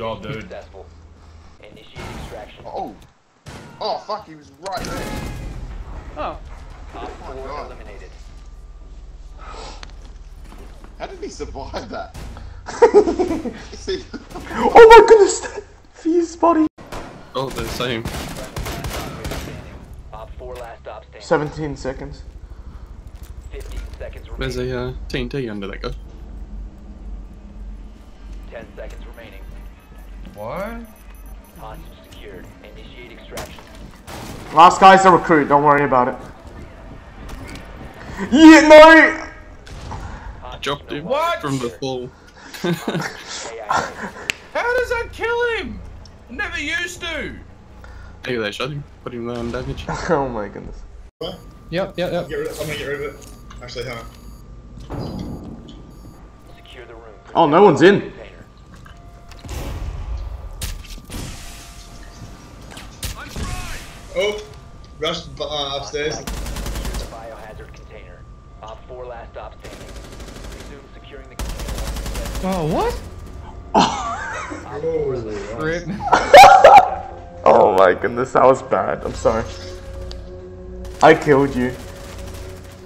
4 eliminated. Good job, dude. Successful. Initiate extraction. Oh. Oh, fuck, he was right there. Oh. Op 4 God. eliminated. How did he survive that? Oh my goodness! Fuze body. Oh, they're the same. Op 4 last stop standing. 17 seconds. 15 seconds There's a uh, TNT under that guy. 10 seconds remaining. What? Hostage secured. Initiate extraction. Last guy's a recruit, don't worry about it. Yeah, no! Hostage Dropped him What? from the fall. How does that kill him? Never used to. Maybe they shot him, put him down damage. Oh my goodness. Yep, yep, yep. Get rid of, I'm gonna get rid of it. Actually, hang on. Secure the room. Oh, no one's in. Oh! Rush uh, upstairs. Secure the biohazard container. Op 4 last stop standing. Resume securing the container. Oh, what? Rip. Oh my goodness, that was bad. I'm sorry. I killed you.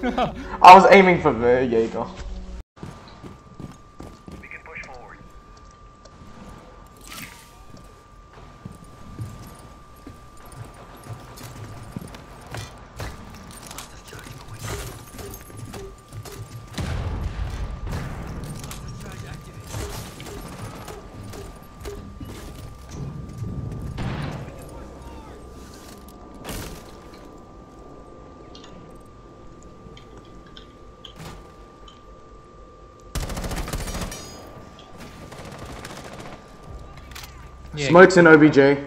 I was aiming for the Jaeger. Yeah, Smokes in OBJ.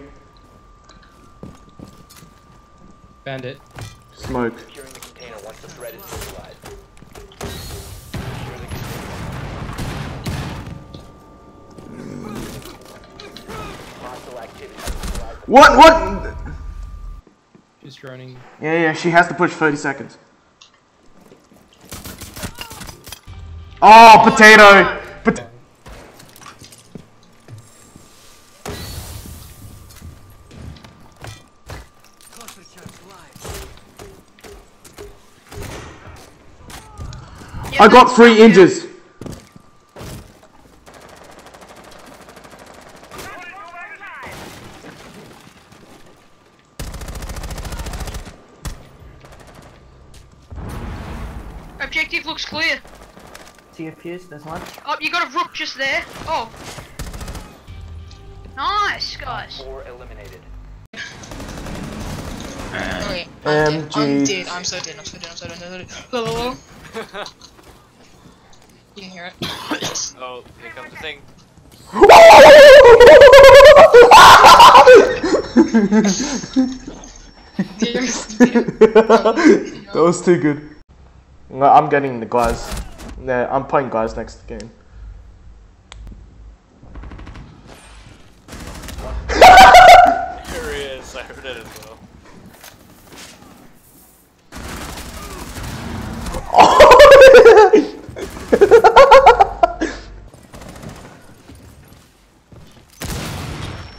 Bandit. Smoke. Securing the container once the threat is neutralized. Secure the container. Hostile activity. Neutralize the What? What? She's droning. Yeah, yeah, she has to push 30 seconds. Oh, potato! I got three inches. Objective looks clear. see TFPs, there's one. Oh, you got a rook just there. Oh. Nice, guys. 4 eliminated. Okay, I'm dead. I'm dead. I'm so dead. I'm so dead. I'm so dead. I'm so dead. Hello, hello. You can hear it. Oh, here comes the thing. that was too good. No, I'm getting the guys. Nah, I'm playing guys next game. Here he is. I heard it as well.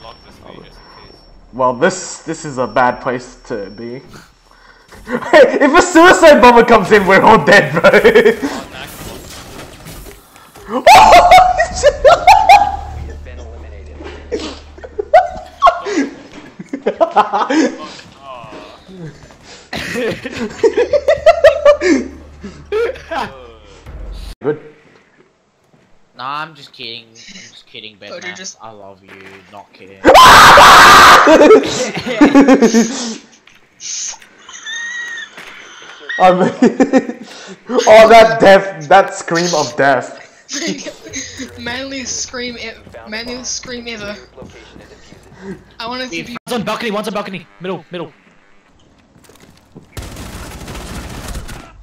Lock this way just in case. Well, this this is a bad place to be. if a suicide bomber comes in, we're all dead, bro. Good. Nah, I'm just kidding. I'm just kidding, Ben. Oh, just- I love you. Not kidding. I'm oh, that death, that scream of death. manliest scream, e- manliest scream ever. Location and defuse it. I want to see if. One's on balcony, one's on balcony. Middle, middle.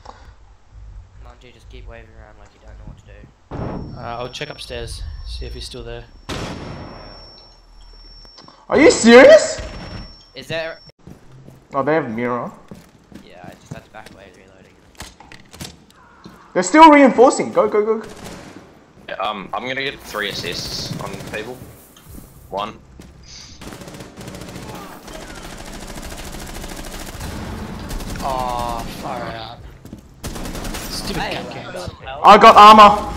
Come on, dude, just keep waving around like you don't know what to do. Uh, I'll check upstairs, see if he's still there. Are you serious? Is there? Oh, they have mirror. Yeah, I just had to back away reloading. They're still reinforcing. Go, go, go. Yeah, um, I'm gonna get three assists on people. One. Oh, far out. Stupid Hey, cat game. what the hell? I got armor.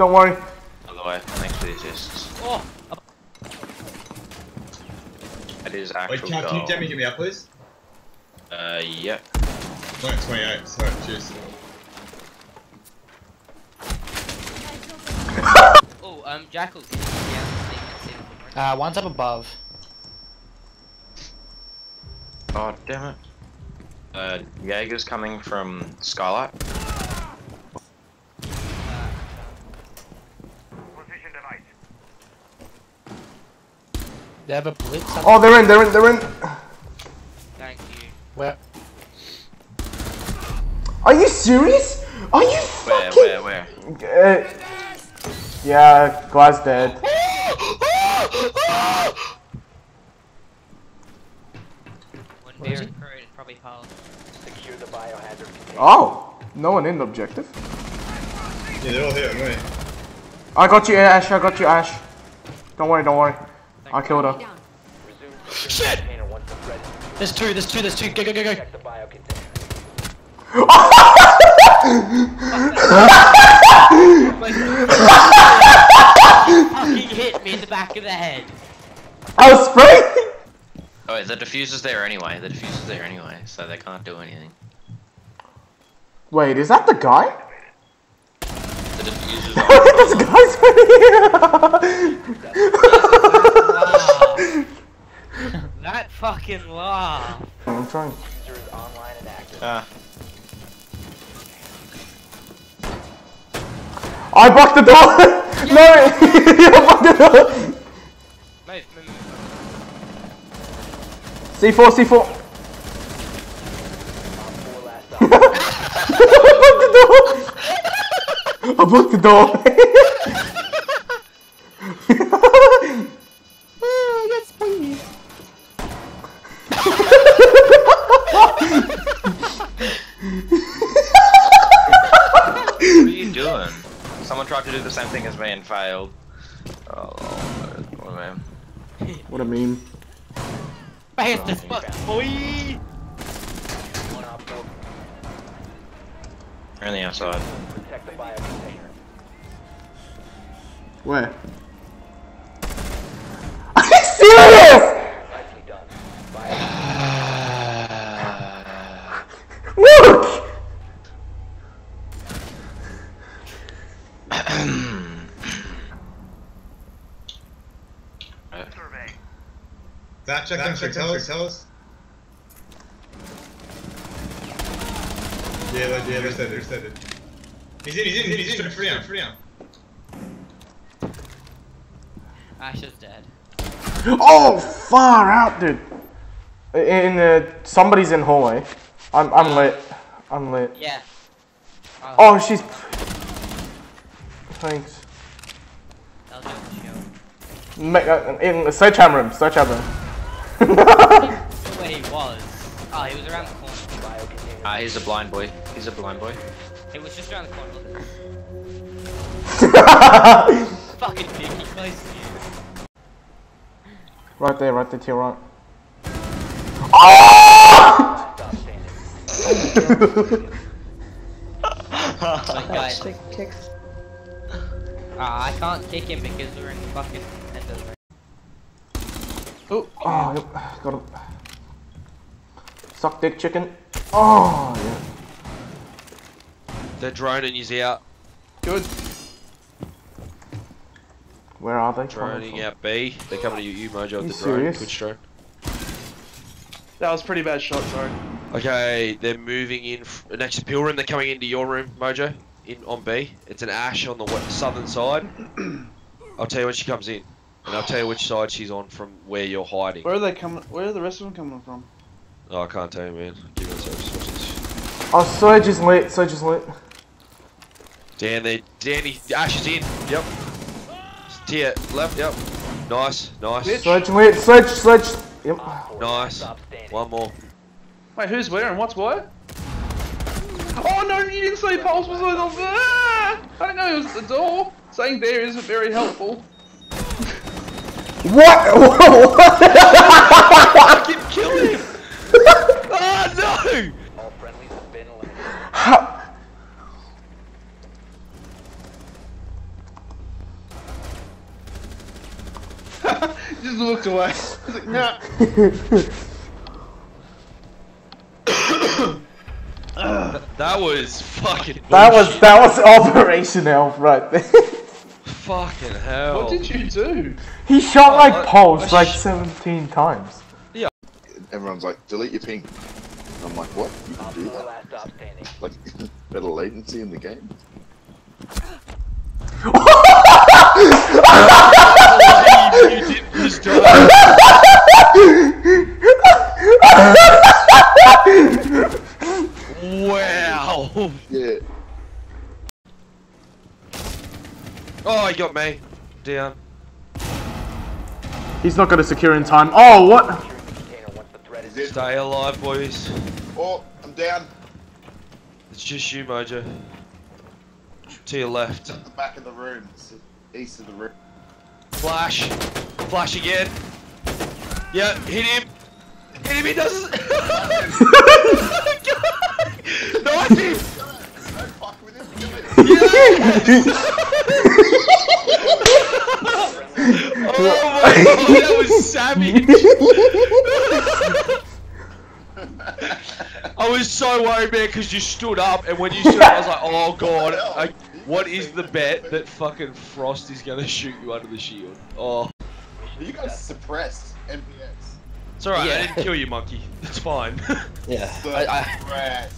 Don't worry. By the way, thanks for the assists. Oh, It is Wait, actual can, can you goal. get me, get up, please? Uh, yeah. No, 28, sorry, cheers. oh, um, Jackals. Yeah, see, see them. Uh, one's up above. Oh, damn it. Uh, Jaeger's coming from Skylight. They have a blitz Oh, they're in. They're in. They're in. Thank you. where? Are you serious? Are you Where, fucking? where, where? Uh, yeah, guy's dead. When Where is beer he? and crew is probably past. Secure the biohazard container. Oh, no one in the objective. Yeah, they're all here, I'm. I got you, Ash. I got you, Ash. Don't worry. Don't worry. I killed her. Resume securing the container once the threat is There's two, there's two, there's two. Go, go, go, go. Check the bio container. Fucking hit me in the back of the head. I was spraying. Oh, wait, the diffuser's there anyway. The diffuser's there anyway, so they can't do anything. Wait, is that the guy? The diffuser's this guy's right here. That fucking law. I'm trying. User is online and active. Ah, I blocked the door. no, you blocked the door. Move, move, move. C4, C4. Four last stop. I blocked the door. Someone tried to do the same thing as me and failed. Oh, oh man. What a meme. Fast as fuck, boy. One op four. You're on the outside. Protect the bio container. Where? Are you serious? Nicely done. Bio Look! That check them, check tell us, tell us. Yeah, they're, yeah, they're dead, they're dead. He's in, he's in, he's in, free now, free now. Ash is dead. Oh, far out, dude. In uh, somebody's in hallway. I'm I'm lit. I'm lit. Yeah. Oh, she's. Thanks. That was a shield. Ma- uh, in sledgehammer him. Sledgehammer him. Where he was. Oh, he was around the corner. bio container. Ah, he's a blind boy. He's a blind boy. He was just around the corner. Look. Fucking dick, he close to you. right there, right there to your right. Oh! Stop guys. Ah, I can't kick him because we're in the fucking end of the ring. Oh, oh, yep. Got him. Suck dick chicken. Oh, yeah. They're droning you out. Good. Where are they? coming Droning out B. They're coming to you, you Mojo, You with the drone. serious? Twitch drone. That was pretty bad shot, sorry. Okay, they're moving in f- next to pill room. They're coming into your room, Mojo, in on B. It's an Ash on the west, southern side. I'll tell you when she comes in, and I'll tell you which side she's on from where you're hiding. Where are they coming? Where are the rest of them coming from? Oh, I can't tell you, man. Give me a second. just. Oh, Surge is lit. Surge is lit. Dan, they Danny ah, Ash is in. Yep. Tier left. Yep. Nice, nice, Surge lit. Surge, Surge. Yep. nice. One more. Wait, who's where and what's what? Oh no, you didn't say Pulse was on there! Ah! I don't know, it was the door. Saying there isn't very helpful. What? Fucking kill him! oh no! All friendlies have been eliminated. How? Just looked away. I was like, nah. That was fucking. That was that was Operation Health right there. Fucking hell. What did you do? He shot like uh, I- pulse I uh, like 17 times. Yeah. Everyone's like, delete your ping. And I'm like, what? You can do 4 that? last stop standing. Like, better latency in the game? you did just die. wow. Yeah. Oh, he got me. Down. He's not gonna secure in time. Oh, what? Securing the container once the threat is Is it? Stay alive, boys. Oh, I'm down. It's just you, Mojo. To your left. At the back of the room. It's east of the room. Flash. Flash again. Yeah, hit him. Hit him, he doesn't. Oh Knife him. Oh my god, that was savage. I was so worried, man, because you stood up, and when you stood up, I was like, oh god, I, what is the bet that fucking Frost is gonna shoot you under the shield? Oh. You guys suppressed MPX. It's alright, I didn't kill you, monkey. It's fine. Yeah. I, I,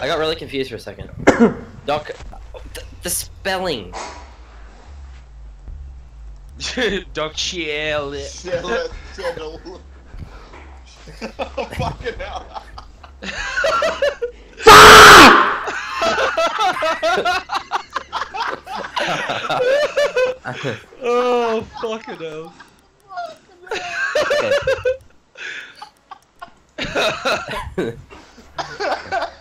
I got really confused for a second. Doc, the, the spelling. Doc chill. Chill it, chill. oh, fucking hell. oh, fucking hell.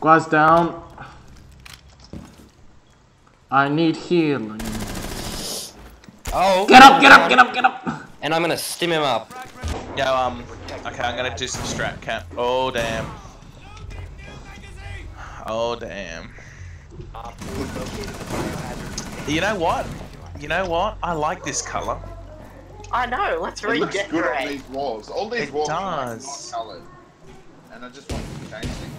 Guys down. I need healing. Oh. Get up, get up, get up, get up. And I'm gonna stim him up. Yo, um, okay, I'm gonna do some strat camp. Oh, damn. Oh, damn. Op 4 located the biohazard You know what? You know what? I like this color. I know, let's It looks good on these walls. All these It walls are like, does. not coloured. And I just want to change things.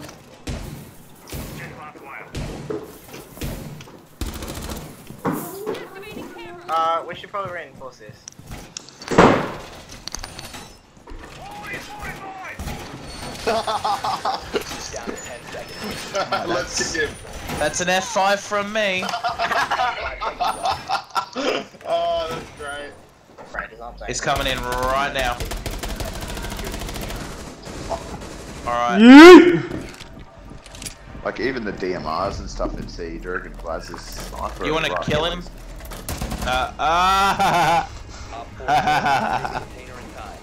Uh, we should probably reinforce this. down to 10 seconds. Let's kick him. That's an F5 from me. oh, that's great. Right, is up It's coming in right now. Alright. Yeet. Like even the DMRs and stuff in Sea Dragon Class is sniper. You wanna kill now. him? Uh, ah! Op 4 located the container in time.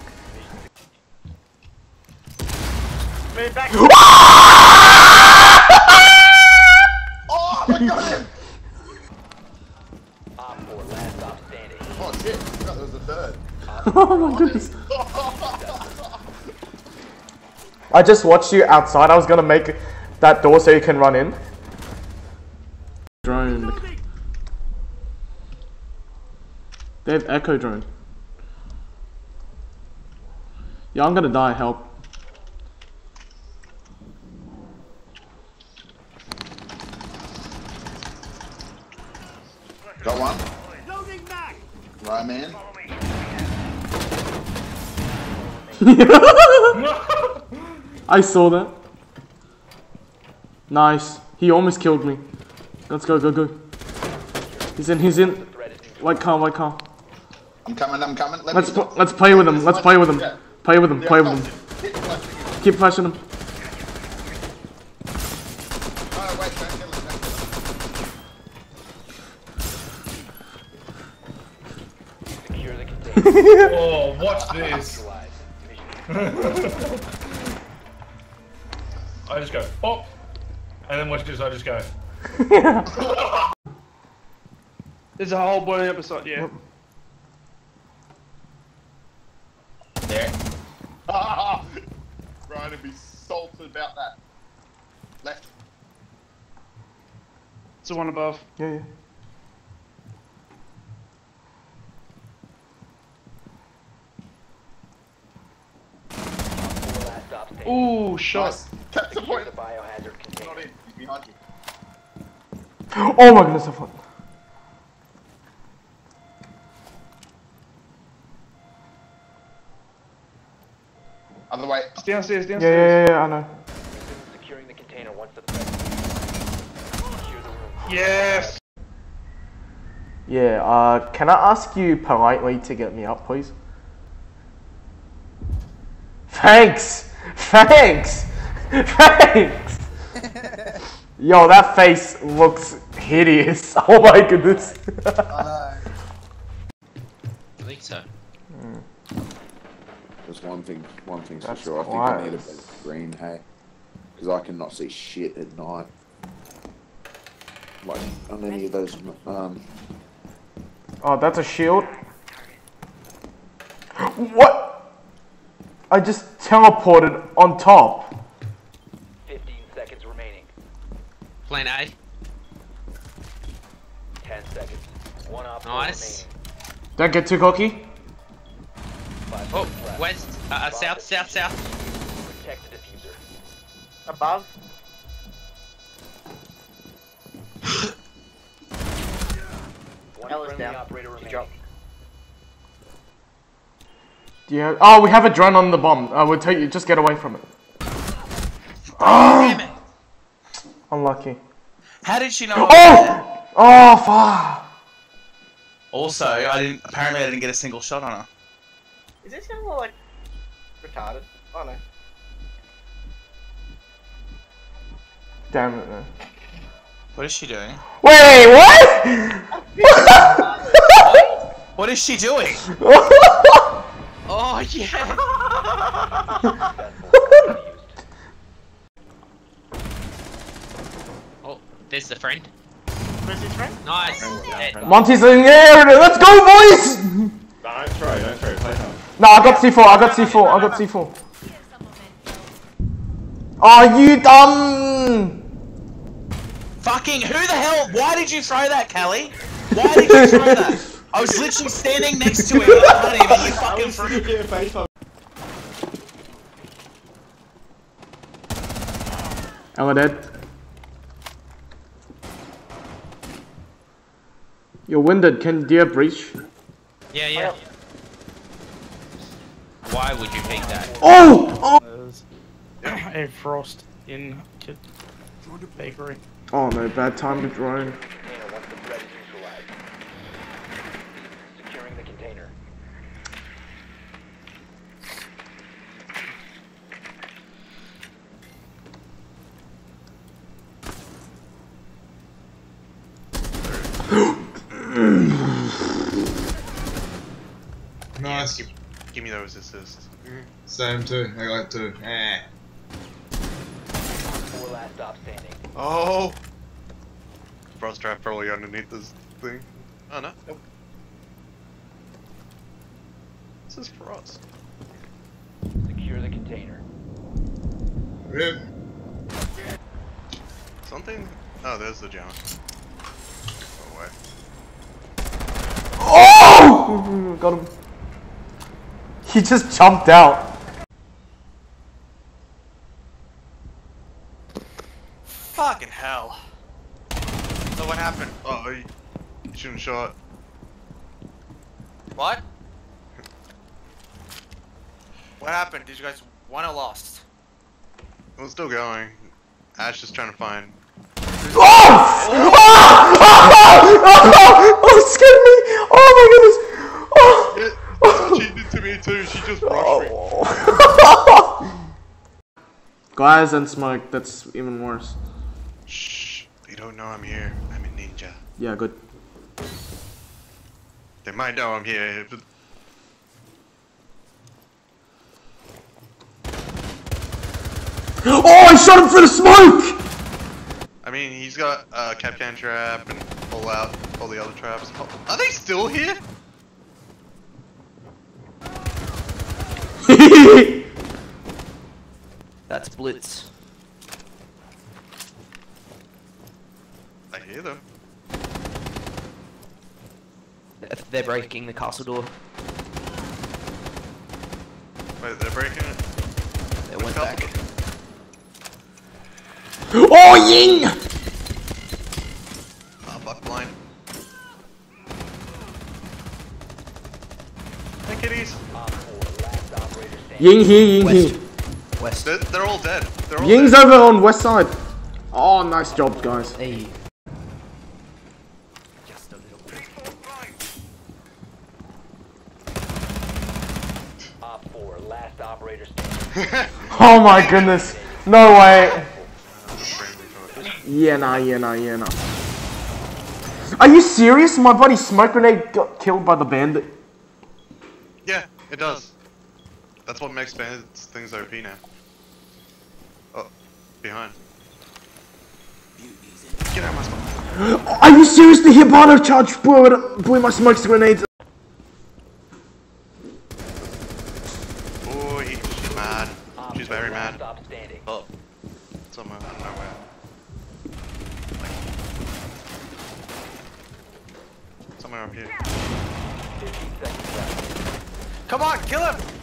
Move back. Oh, I got him! Op 4 last stop standing. Shit, I forgot there was a third. Oh my goodness. I just watched you outside. I was gonna make that door so you can run in. Drone. They have echo drone. Yeah, I'm gonna die. Help. Got one. Right, man. I saw that. Nice. He almost killed me. Let's go, go, go. He's in, he's in. White car, white car. I'm coming, I'm coming. Let Let's pl- let's play with him. Let's play with him. Yeah. Play with him. Play with him. Keep flashing him. Keep flashing him. Oh, wait, don't kill him, don't kill him. Secure the container. Oh, watch this. I just go, pop, And then watch this, I just go. There's a whole boiling episode, yeah. There. Ryan would be salted about that. Left. It's the one above. Yeah, yeah. Four last. Ooh, shot. That's the point. the biohazard container. Not in. He's behind you. Oh my goodness, I thought. Other way. It's downstairs, Yeah, downstairs. yeah, yeah, yeah, I know. Securing the container once the Secure the room. Yes. Yeah, uh, can I ask you politely to get me up, please? Thanks! Thanks! Thanks! Yo, that face looks hideous. Oh my goodness. I think so. There's one thing, one thing's That's for sure. I think I need a close. better screen, hey, because I cannot see shit at night. Like on any of those, um, oh, that's a shield. What? I just teleported on top. 15 seconds remaining. Plan A. 10 seconds. One op four Nice. remaining. Don't get too cocky. Five Oh, seconds west, uh, uh, south, south, south. Protect the diffuser. Above. One is friendly down. operator She remaining. dropped. Yeah. Oh, we have a drone on the bomb. Uh, we'll take you. Just get away from it. Damn it! Unlucky. How did she know? I was there? Oh! Oh, fuck. Also, I didn't. Apparently, I didn't get a single shot on her. Is this gonna look like retarded? Oh no. Damn it, man. What is she doing? Wait, what? What is she doing? Oh, yeah. oh, there's the friend. Where's his friend? Nice. Yeah. Monty's in the air. Let's go, boys! Don't throw, don't throw, play hard. No, I got C4. I got C4. I got C4. Oh, you dumb! Fucking who the hell? Why did you throw that, Kelly? Why did you throw that? I was literally standing next to him. I can't even. You fucking threw. Ella dead. You're winded. Can do you have breach? Yeah, yeah. Why would you pick that? Oh! Oh! a frost in kid bakery. Oh no, bad time to drone. Container once the threat is neutralized. Securing the container. Nice. Give, give me those assists. Same too. I got two. Eh. Four last stop standing. Oh! Frost trap probably underneath this thing. Oh no. Nope. This is Frost. Secure the container. Rip. Something? Oh, there's the John. Oh, wait. Oh! Got him. He just jumped out. Fucking hell. So what happened? Oh, you you shouldn't shot. What? What happened? Did you guys won or lost? It was still going. Ash is trying to find. Oh! Oh! Oh! Oh! Oh! It scared me! Oh my goodness! Oh! Yeah, that's what she did to me too. She just rushed me. Oh. Glass and smoke, that's even worse. Shh. They don't know I'm here. I'm a ninja. Yeah, good. They might know I'm here, but Oh, I shot him through the smoke! I mean, he's got uh, Kapkan trap and pull out all the other traps. Oh, Are they still here? That's Blitz. I hear them. They're breaking the castle door. Wait, they're breaking it. They went back. Oh, Ying! Ah, fuck, blind. Hey, kitties. Ying here, Ying here. West. They're, they're all dead. They're all Ying's dead. over on west side. Oh, nice job, guys. Hey. Op 4, last operator standing. Oh my goodness. No way. Yeah, nah, yeah, nah, yeah, nah. Are you serious? My buddy Smoke Grenade got killed by the bandit. Yeah, it does. That's what makes bandits things OP now. Oh, behind. Get out of my spot. Are you serious? The Hibana charge blew, it, blew my smoke grenades. Oh, he, she's mad. She's very mad. Stop standing. Oh, somewhere, nowhere. Somewhere up here. 15 seconds left. Come on, kill him!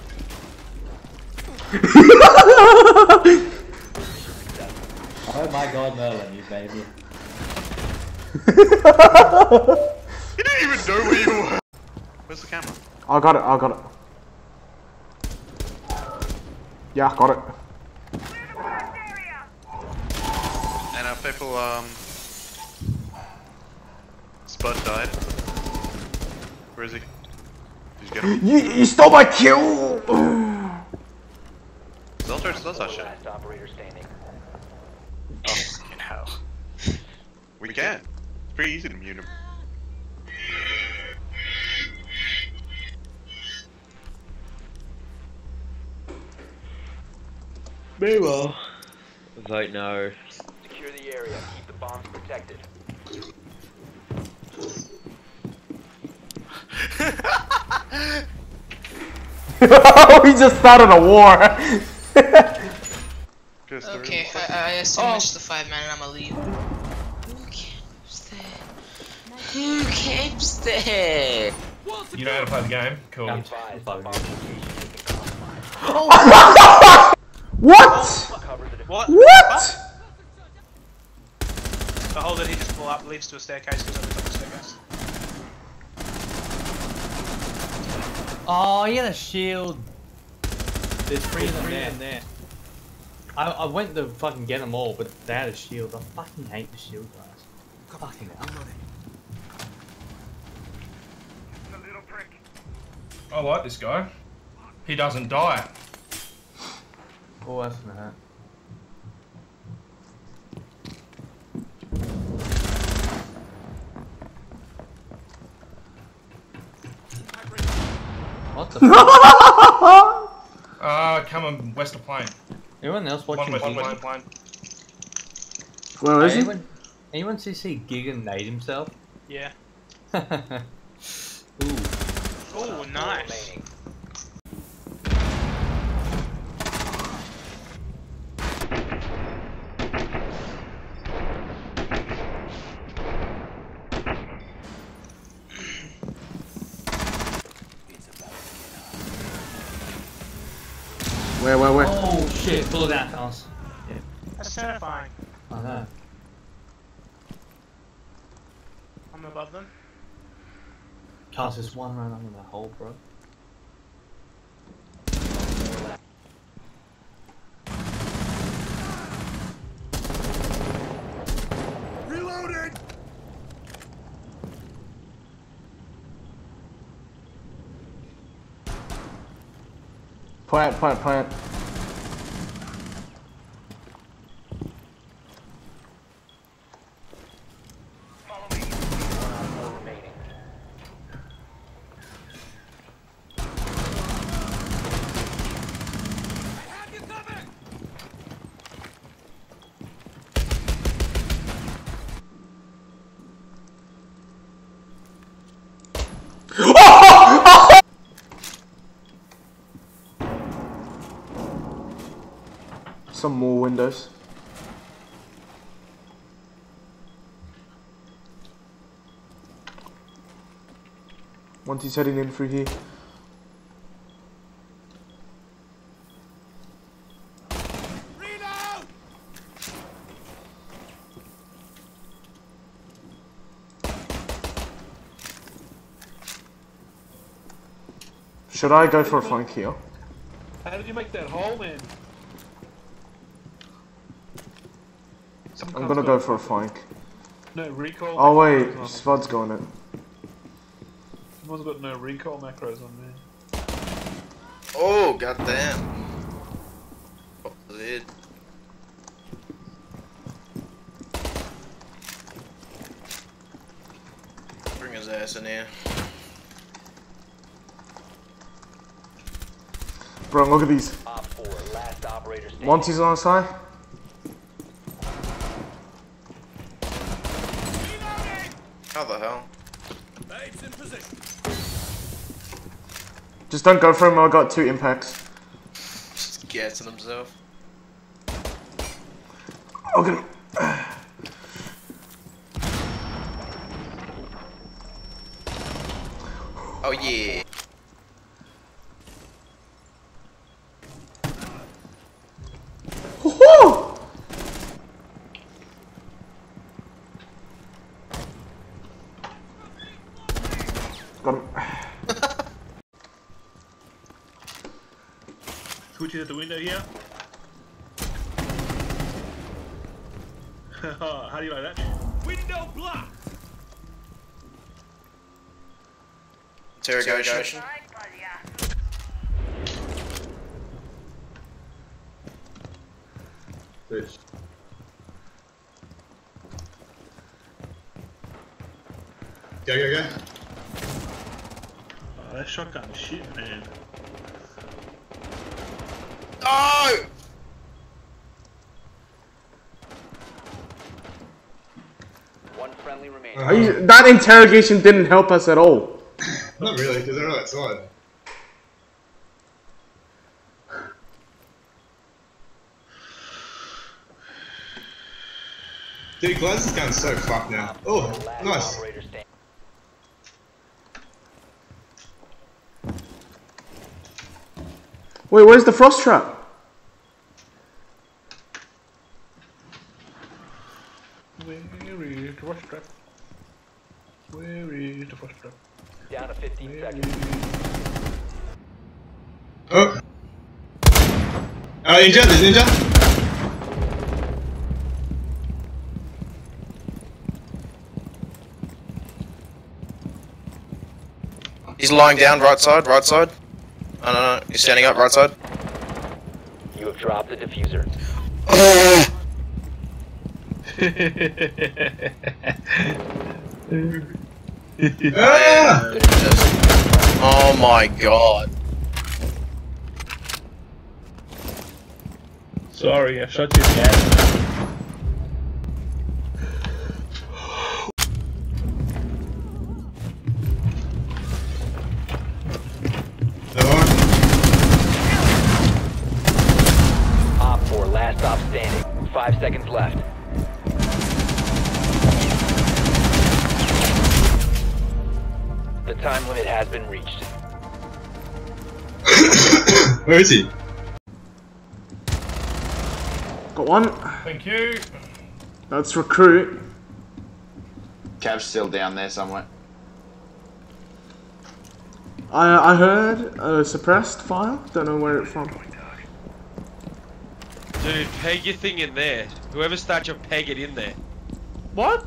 Oh my god, Merlin, you baby. You didn't even know where you were. Where's the camera? I got it, I got it. Yeah, got it. And our people, um... Spud died. Where is he? Did you get him? You, you stole my kill! Zeltros does that shit. Last operator standing. Oh, fucking hell. We can. It's pretty easy to mute him. Meanwhile, vote no. Secure the area. Keep the bombs protected. we just started a war. Okay, I, I assume it's oh. the five man and I'm a lead. Who keeps there? Who keeps there? You know how to play the game? Cool. Advise bomb location has been compromised. what? What? What? The hole that he just blew up leads to a staircase because I'm the staircase. Oh, he had a shield. There's three of them there. there. I, I went to fucking get them all, but they had a shield. I fucking hate the shield guys. Fucking hell. I like this guy. He doesn't die. Oh, that's gonna. What the fuck? Uh, come on, west of plane. Anyone else One watching west, one Gigan? west of plane. Where is he? anyone, anyone see see Gigan nade himself? Yeah. Ooh. Oh, nice. Where, where, where? Oh shit, full of that house. That's terrifying. I know. I'm above them. Cast this one round under the hole, bro. Plant, plant, plant. Some more windows. Once he's heading in through here. Should I go for a flank here? How did you make that hole, man? I'm gonna go for a flank. No recall. Oh wait, macros on it. Spud's going it. Someone's got no recall macros on there. Oh, goddamn. What was it? Bring his ass in here. Bro, look at these. Op 4, last operator standing. Monty's on the side. How the hell? Just don't go for him, I got two impacts. Just gassing himself. Okay. Oh yeah. Woohoo! Got him. Switching at the window here. How do you like that? Window block. Interrogation. Bitch. Go, go, go. Oh, that shotgun shit, man. Oh! One friendly remaining. Are you- that interrogation didn't help us at all. Not really, because they're all outside. Dude, Glaz is going so fucked now. Oh, nice. Wait, where's the frost trap? Where is the frost trap? Where is the frost trap? Down to 15 Where seconds. is- Oh. Uh, ninja, there's ninja. He's lying down, right side, right side. No, no, no. He's standing up, right side. You have dropped the diffuser. Ah! Oh my god. Sorry, I shot you again. Op 4, last stop standing. Five seconds left. The time limit has been reached. Where is he? Got one. Thank you. That's recruit. Cav's still down there somewhere. I I heard a suppressed fire. Don't know where it's from. Dude, peg your thing in there. Whoever starts your peg it in there. What?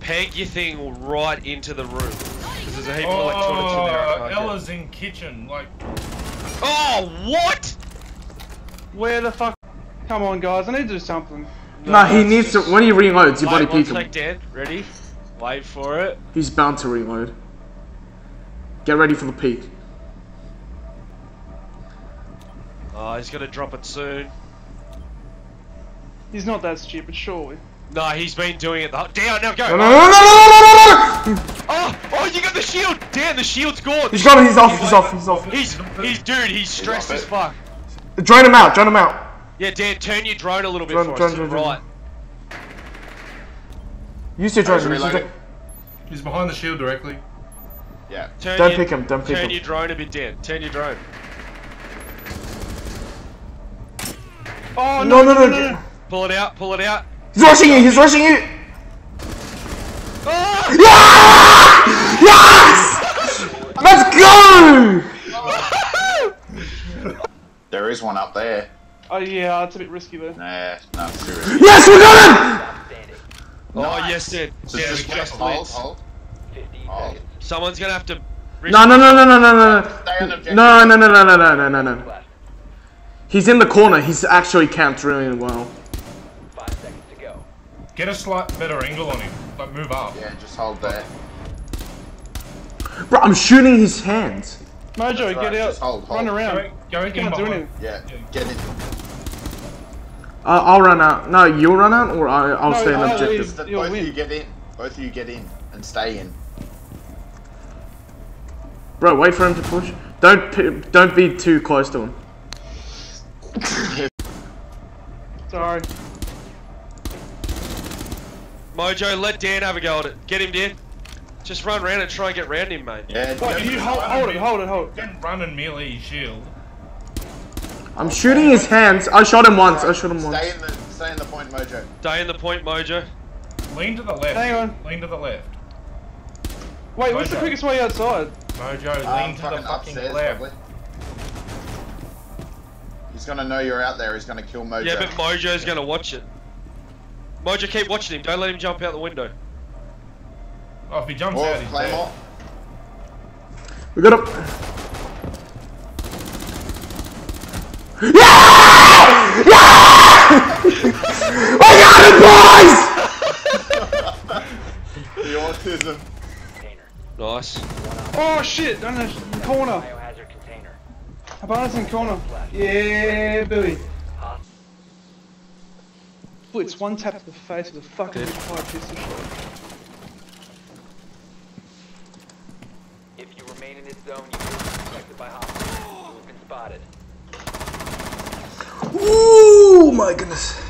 Peg your thing right into the room. Because there's a heap of electronics in there. I Oh, get. Ella's in kitchen. Like, Oh, what? Where the fuck? Come on, guys, I need to do something. nah, he needs to. When he reloads, your body Wait, one peek him. Dan. Ready? Wait for it. He's bound to reload. Get ready for the peak. Oh, he's gonna drop it soon. He's not that stupid, surely. No, he's been doing it the whole- Down, now go! No, no, no, no, no, no, no, no! Oh, oh, you got the shield! Dan, the shield's gone! He's got it, he's off, he's off, he's off. He's, he's, dude, he's stressed as fuck. Drain him out, drain him out. Yeah, Dan, turn your drone a little bit Drone, for drone, us to the drone, right. Use your drone. Use your reloading. drone. He's behind the shield directly. Yeah. Turn Don't your, pick him, don't pick Turn him. Turn your drone a bit, Dan. Turn your drone. Oh No, no, no, no. Pull it out, pull it out. He's rushing you. He's rushing you. Ah! Yes! Let's go! There is one up there. Oh yeah, it's a bit risky though. Nah, no, seriously. Yes, we got him! Oh, yes, Dan. So Dan, just we just hold, hold. Hold. Someone's gonna have to. No, no, no, no, no, no, no, no, no, no, no, no, no, no, no, no, no. He's in the corner. He's actually camped really well. Get a slight better angle on him. Like move up. Yeah, just hold there. Bro, I'm shooting his hands. Mojo, That's get out. just hold, hold. Run around. Go, go You in can't do anything. Yeah, get in. Uh, I'll run out. No, you'll run out, or I, I'll No, stay in I'll objective. leave. Just You'll both of you get in. Both of you get in and stay in. Bro, wait for him to push. Don't don't be too close to him. Sorry. Mojo, let Dan have a go at it. Get him, Dan. Just run around and try and get round him, mate. Yeah, Wait, you hold, hold it, hold it, hold it. Don't run and melee shield. I'm shooting his hands. I shot him once. I shot him once. Stay in the stay in the point, Mojo. Stay in the point, Mojo. Lean to the left. Hang on. Lean to the left. Wait, what's the quickest way outside? Mojo, Um, lean to the fucking fucking upstairs, left. probably. He's gonna know you're out there. He's gonna kill Mojo. Yeah, but Mojo's gonna watch it. Mojo, keep watching him. Don't let him jump out the window. Oh, if he jumps Or out, he's Claymore. dead. We got him. I got it, boys! the autism. Nice. Oh shit, on the corner. Biohazard container. Abana's in corner. Yeah, Billy. Blitz, one tap to the face with a fucking fire pistol shot. If you remain in this zone, you will be detected by hostiles. You have been spotted. Ooh, my goodness.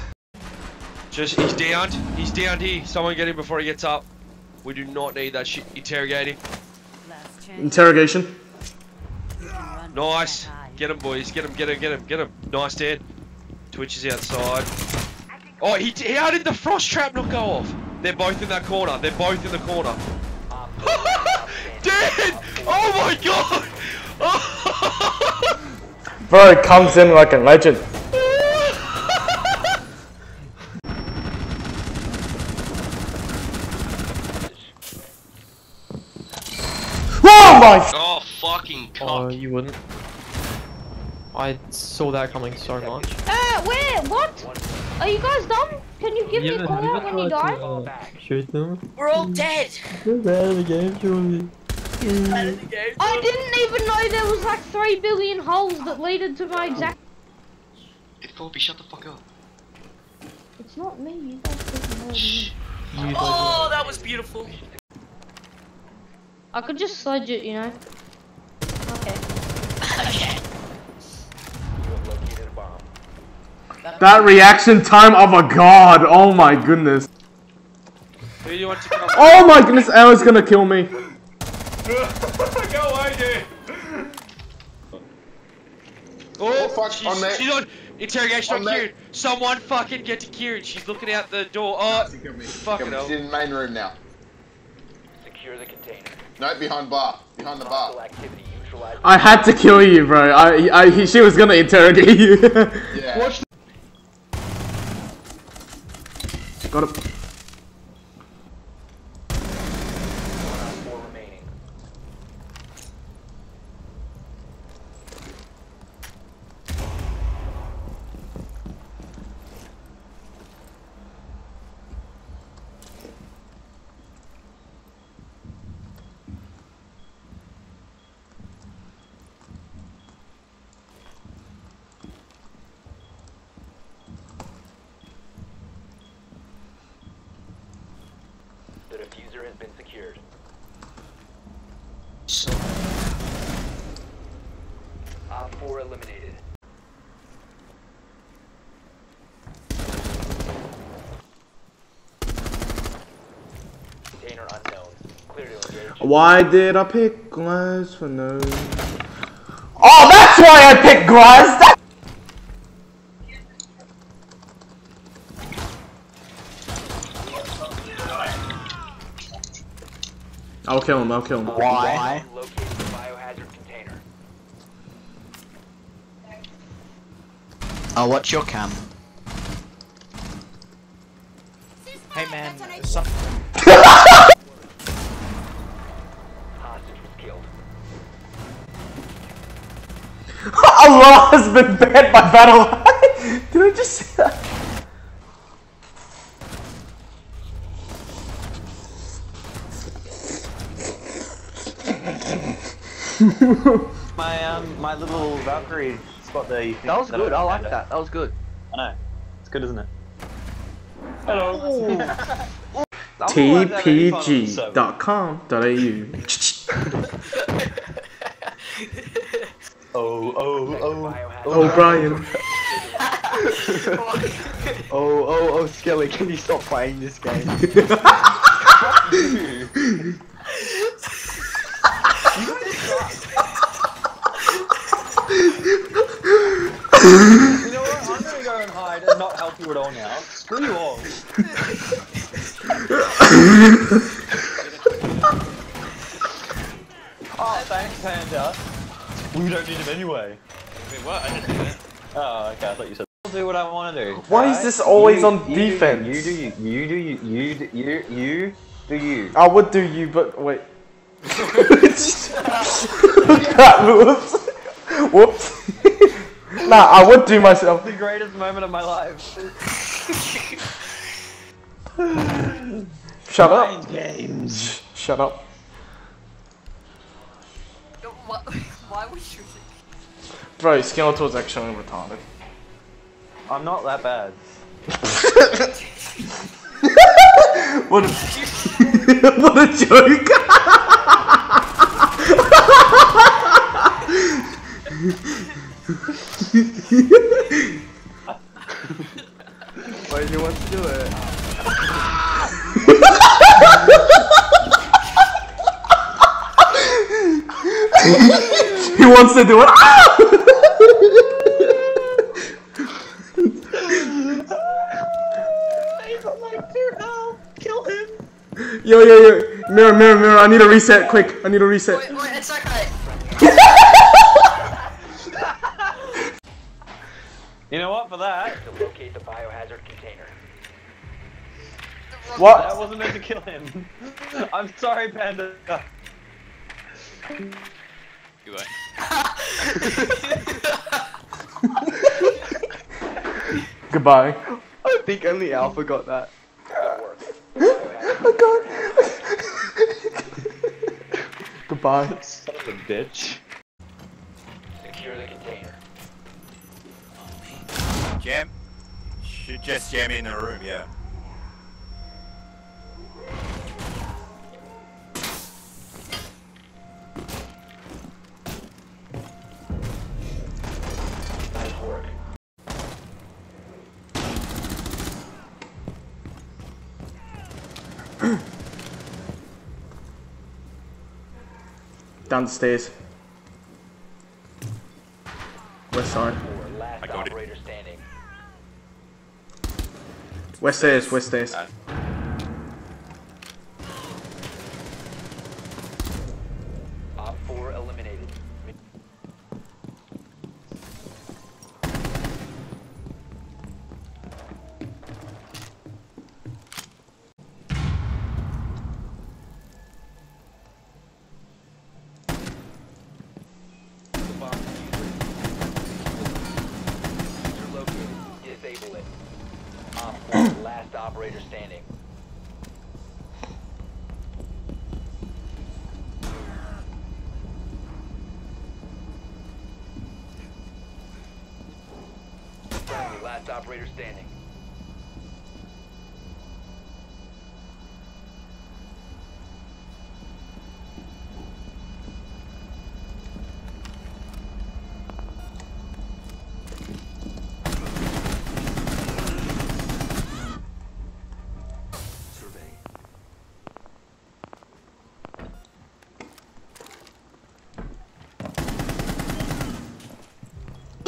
Just, he's downed. He's downed here. Someone get him before he gets up. We do not need that shit. Interrogate him. Interrogation. Nice. Get him, boys. Get him, get him, get him, get him. Nice, Dan. Twitch is outside. Oh, he, he- how did the frost trap not go off? They're both in that corner. They're both in the corner. Dan! Oh my god! Bro, comes in like a legend. Oh my! Oh, fucking cock. Oh, you wouldn't. I saw that coming so much. Uh, where? What? Are you guys dumb? Can you give me a call out when you die? Shoot them. We're all dead. You're bad at the game, surely. I didn't even know there was like three billion holes that leaded to my exact. It's Kobe, shut the fuck up. It's not me. You guys fucking know me. Oh, that was beautiful. I could just sludge it, you know. Okay. That reaction time oh of a god. Oh my goodness. Who do you want to come? Oh my goodness, Ella's gonna kill me. Go away, dude. Oh, fuck, she's, on there. she's on interrogation on, On. Kieran. Someone fucking get to Kieran. She's looking out the door. Oh, fucking Come, hell. She's in the main room now. Secure the container. No, behind bar. Behind the bar. Hostile activity neutralized. I had to kill you, bro. I, I, he, she was gonna interrogate you. Yeah. Watch Got him. Four remaining. The diffuser has been secured. Op 4 eliminated. unknown. Clear to engage. Why did I pick Glaz for no? Oh, that's why I picked Glaz. That I'll kill him. I'll kill him. Why? Locate the biohazard container. Oh, what's your cam? Hey man, has been banned by Battle. Did I just say that? my um my little Valkyrie spot there. You think That was that good. I like that. That was good. I know. It's good, isn't it? Hello. tpg.com.au Oh oh oh. Oh, Brian. oh, oh, oh, Skelly, can you stop playing this game? you know what? I'm gonna go and hide and not help you at all now. Screw you all. oh, thanks, Panda. We don't need him anyway. Wait, what? I didn't do that. Oh, okay. I thought you said. I'll do what I want to do. Why is this always You- on you do you, defense? You do you. You do you. You do you. You do you. I would do you, but wait. Whoops. Whoops. nah, I would do myself. The greatest moment of my life. Shut up. Mind games. Shut up. What? Why would you? Bro, Skeletor's actually retarded. I'm not that bad. what a, what a joke! Why do you want to do it? he wants to do it. Ah! Kill him. yo, yo, yo, mirror, mirror, mirror. I need a reset, quick. I need a reset. Wait, wait, it's okay. You know what? For that, To locate the biohazard container. What? that wasn't meant to kill him. I'm sorry, Panda. Goodbye. Goodbye. I think only Alpha got that. oh god. Goodbye. Son of a bitch. Secure the container. Jam? Should just jam in the room, yeah. Down the stairs. West side. Four, last operator. West stairs, west stairs.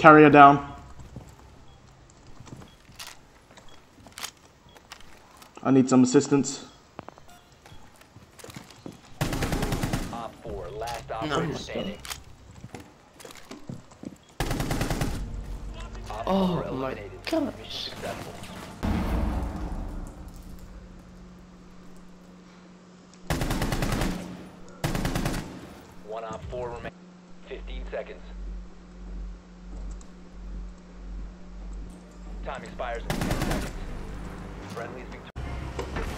Carrier down. I need some assistance. Op 4, last operator standing. Op Oh 4 my eliminated. gosh. Mission successful. One op 4 remain. 15 seconds. Time expires in 10 seconds. Friendly's victorious.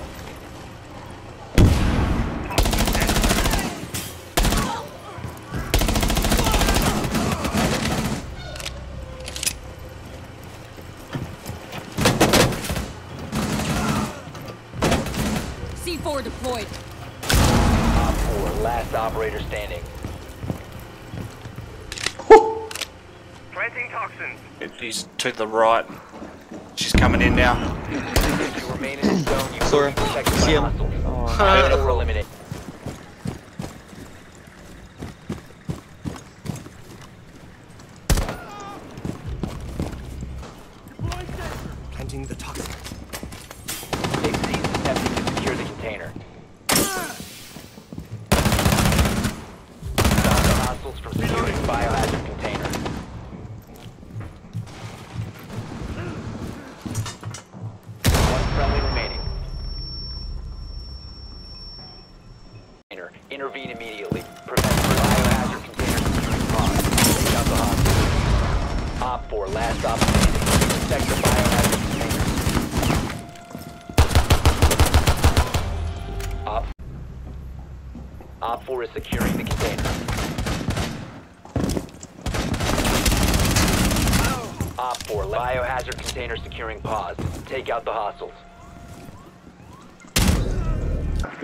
C4 deployed. Op 4, last operator standing. Planting toxins. She's to the right.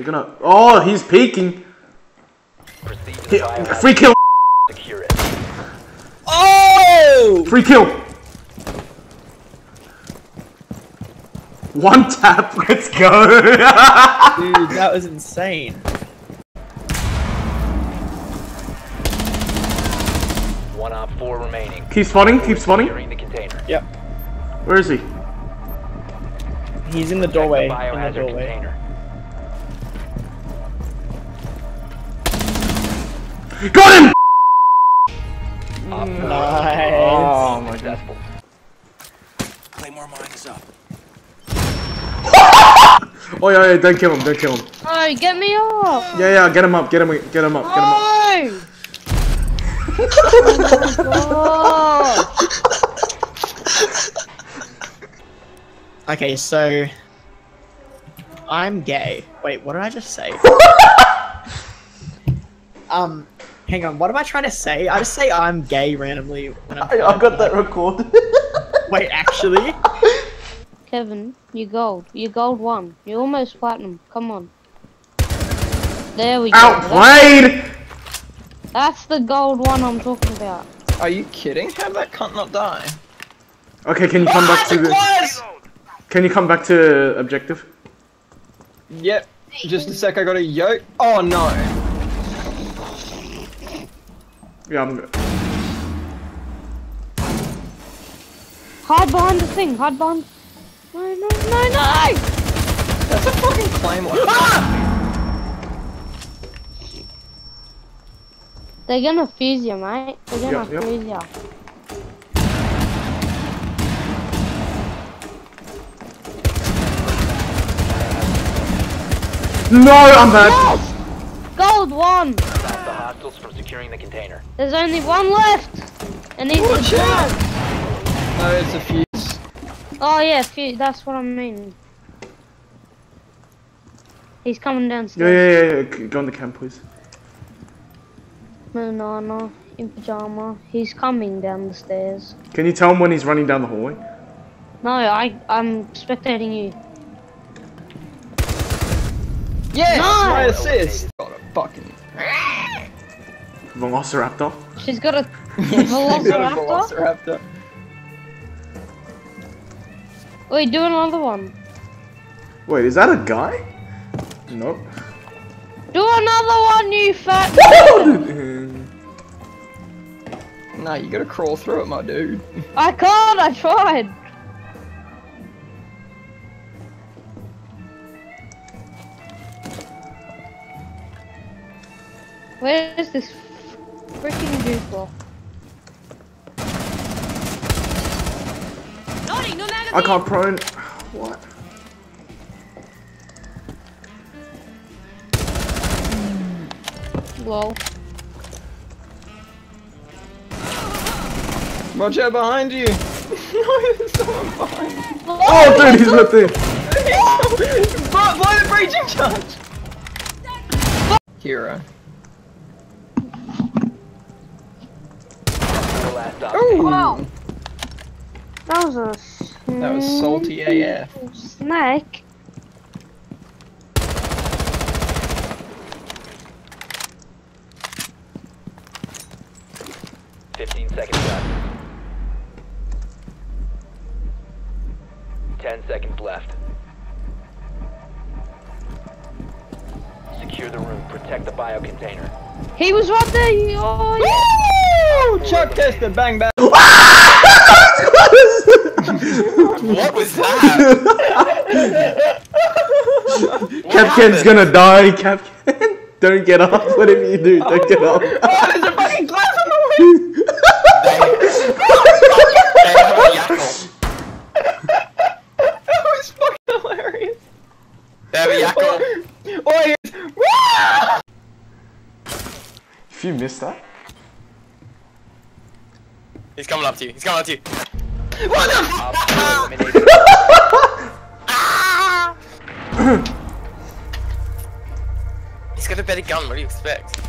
They're gonna. Oh, he's peeking. He- free kill. Secure it. Oh! Free kill. One tap. Let's go. Dude, that was insane. One op 4 remaining. keep spawning. Keep spawning. Securing the container. Yep. Where is he? He's in the doorway. In the doorway. container. Got him. Nice. Oh my god. Claymore mine is up. Oh yeah, yeah, don't kill him. Don't kill him. Oh, get me off! Yeah, yeah, get him up. Get him. Get him up. Get him up. Oh! oh Okay, so I'm gay. Wait, what did I just say? um, hang on. What am I trying to say? I just say I'm gay randomly when I'm. I, I got that recorded. Wait, actually. Kevin, you gold. You gold one. You almost platinum. Come on. There we go. Outplayed. That's the gold one I'm talking about. Are you kidding? How did that cunt not die? Okay, can you come back to the? Can you come back to objective? Yep. Just a sec. I got a yoke. Oh no. Yeah, I'm. good. Hide behind the thing. Hide behind. No, no, no, no! That's a fucking claymore. Ah! They're gonna fuse you, mate. They're gonna Yep, yep. fuse you. No, I'm bad. Yes! Gold one! Stop the hostiles from securing the container. There's only one left! And he's the drug! No, it's a Fuze. Oh yeah, Fuze. That's what I mean. He's coming downstairs. yeah, yeah, yeah. Go on the cam, please. Banana in pajama. He's coming down the stairs. Can you tell him when he's running down the hallway? No, I I'm spectating you. Yes, No! my assist. Got a fucking. Velociraptor. She's got a velociraptor. Velociraptor. Wait, do another one. Wait, is that a guy? Nope. Do another one, you fat. No, you gotta crawl through it, my dude. I can't. I tried. Where is this freaking goofball? I can't prone. What? Hmm. Lol. Watch out behind you! no, there's someone behind you. Oh, dude, he's right there. Blow, blow the breaching charge! Hero. The last stop. Ooh. Wow. That was a. That was salty AF. Snake. Fifteen seconds left. Ten seconds left. Secure the room. Protect the bio container. He was right there. You, oh, Woo! Chuck tested, bang bang. What was that? Kapkan's gonna die, Kapkan. Don't get up. Whatever you do, don't get up. Oh, there's a fucking glass on the way! that was fucking hilarious. There we go. Oh, yes. If you missed that, He's coming up to you. Coming up to you. What the He's got a better gun. What do you expect?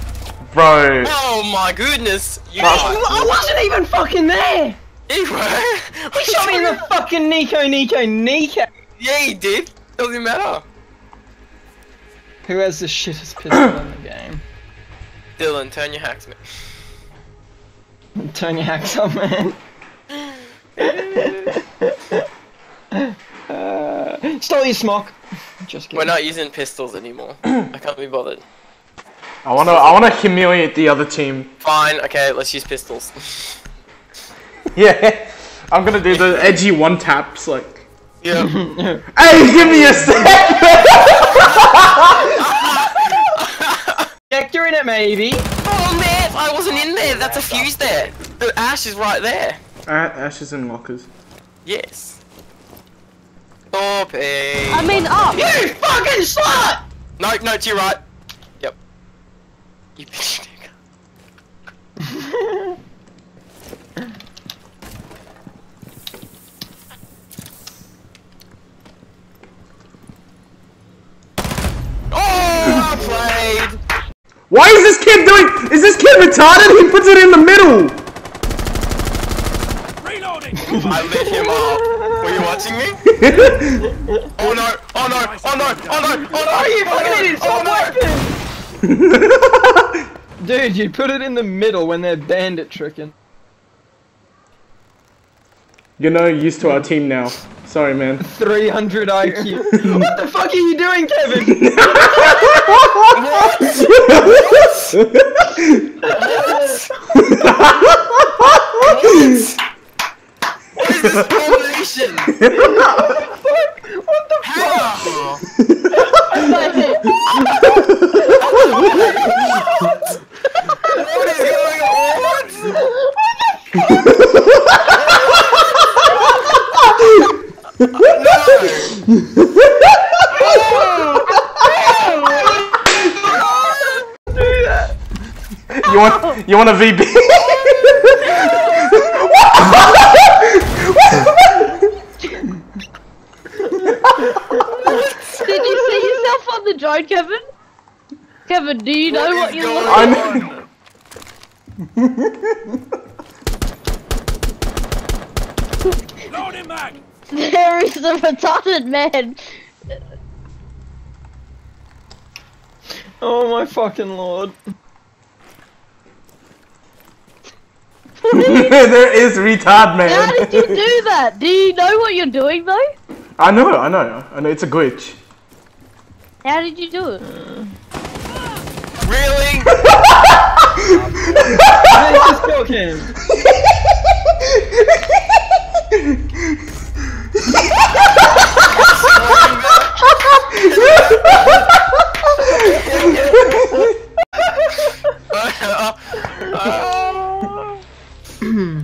bro. Oh my goodness! You I wasn't even fucking there! You were. He shot me in the fucking Nico Nico Nico! Yeah, he did. Doesn't matter. Who has the shittest pistol in the game? Dylan, turn your hacks, man. Turn your hacks on, man. Uh, stole your smock. Just kidding. We're not using pistols anymore. I can't be bothered. I wanna, I wanna humiliate the other team. Fine. Okay, let's use pistols. Yeah, I'm gonna do the edgy one taps like. Yeah. Hey, give me a sec. Vector in it, maybe. Oh man, I wasn't in there. That's a Fuze there. The ash is right there. Alright, ashes and lockers. Yes. Stop it. I mean, up. You fucking slut! No, no, to your right. Yep. You bitch. Oh, I played. Why is this kid doing? Is this kid retarded? He puts it in the middle. I lit him up. Were you watching me? oh no! Oh no! Oh no! Oh no! Oh no! Are you oh, fucking idiot? Oh no! Dude, you put it in the middle when they're bandit tricking. You're no use to our team now. Sorry, man. 300 IQ. what the fuck are you doing, Kevin? What is this combination? what the fuck? what is going on? You want? You want a VB? Did you see yourself on the drone, Kevin? Kevin, do you know what, you're looking I at? know. There is a retarded man. Oh my fucking lord. there is retard man. How did you do that? Do you know what you're doing though? I know, I know, I know. It's a glitch. How did you do it? Really? Let's just kill him.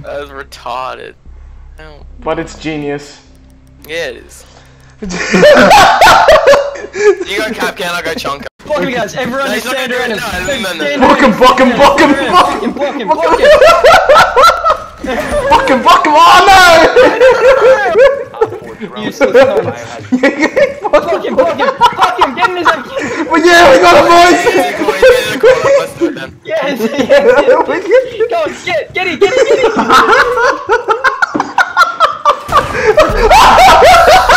That was retarded. But it's genius. Yeah, it is. you go Kapkan, I'll go Chonka. Block him, guys. Everyone No, just he's not stand gonna around do him. it. No, no, Stand no, no. around Block him, block him, block him, Stand block around him. Block him, oh, block him. Fuck him, fuck him, oh Useless no! cunt. Block him, block him, block him. Get in his But yeah, we got a voice! Yes, yes. Go on, get, get it, get it, get it.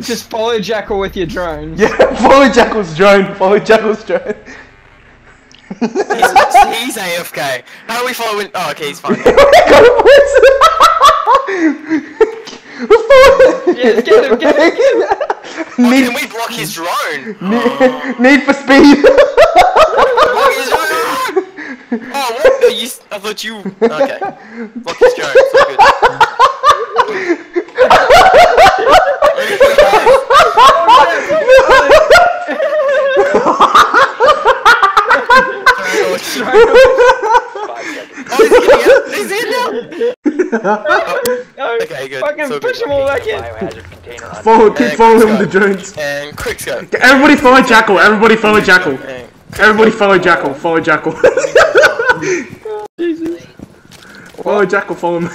Just follow Jackal with your drones. Yeah, follow Jackal's drone, follow Jackal's drone. He's, he's AFK. How do we follow him? Oh, okay, he's fine. Yes, get him, get him, get him. Oh, can we block his drone? Need, need for speed. Block his drone! Oh, what? No, you, s- I thought you. Okay. Block his drone. It's all good. He's in now! Okay, good. Fucking So push good. him all back in. Follow, keep And following quick him with the scope. drones. And quick scope. Everybody follow Jackal, everybody follow Jackal. Everybody follow Jackal, follow Jackal. Follow Jackal, follow him.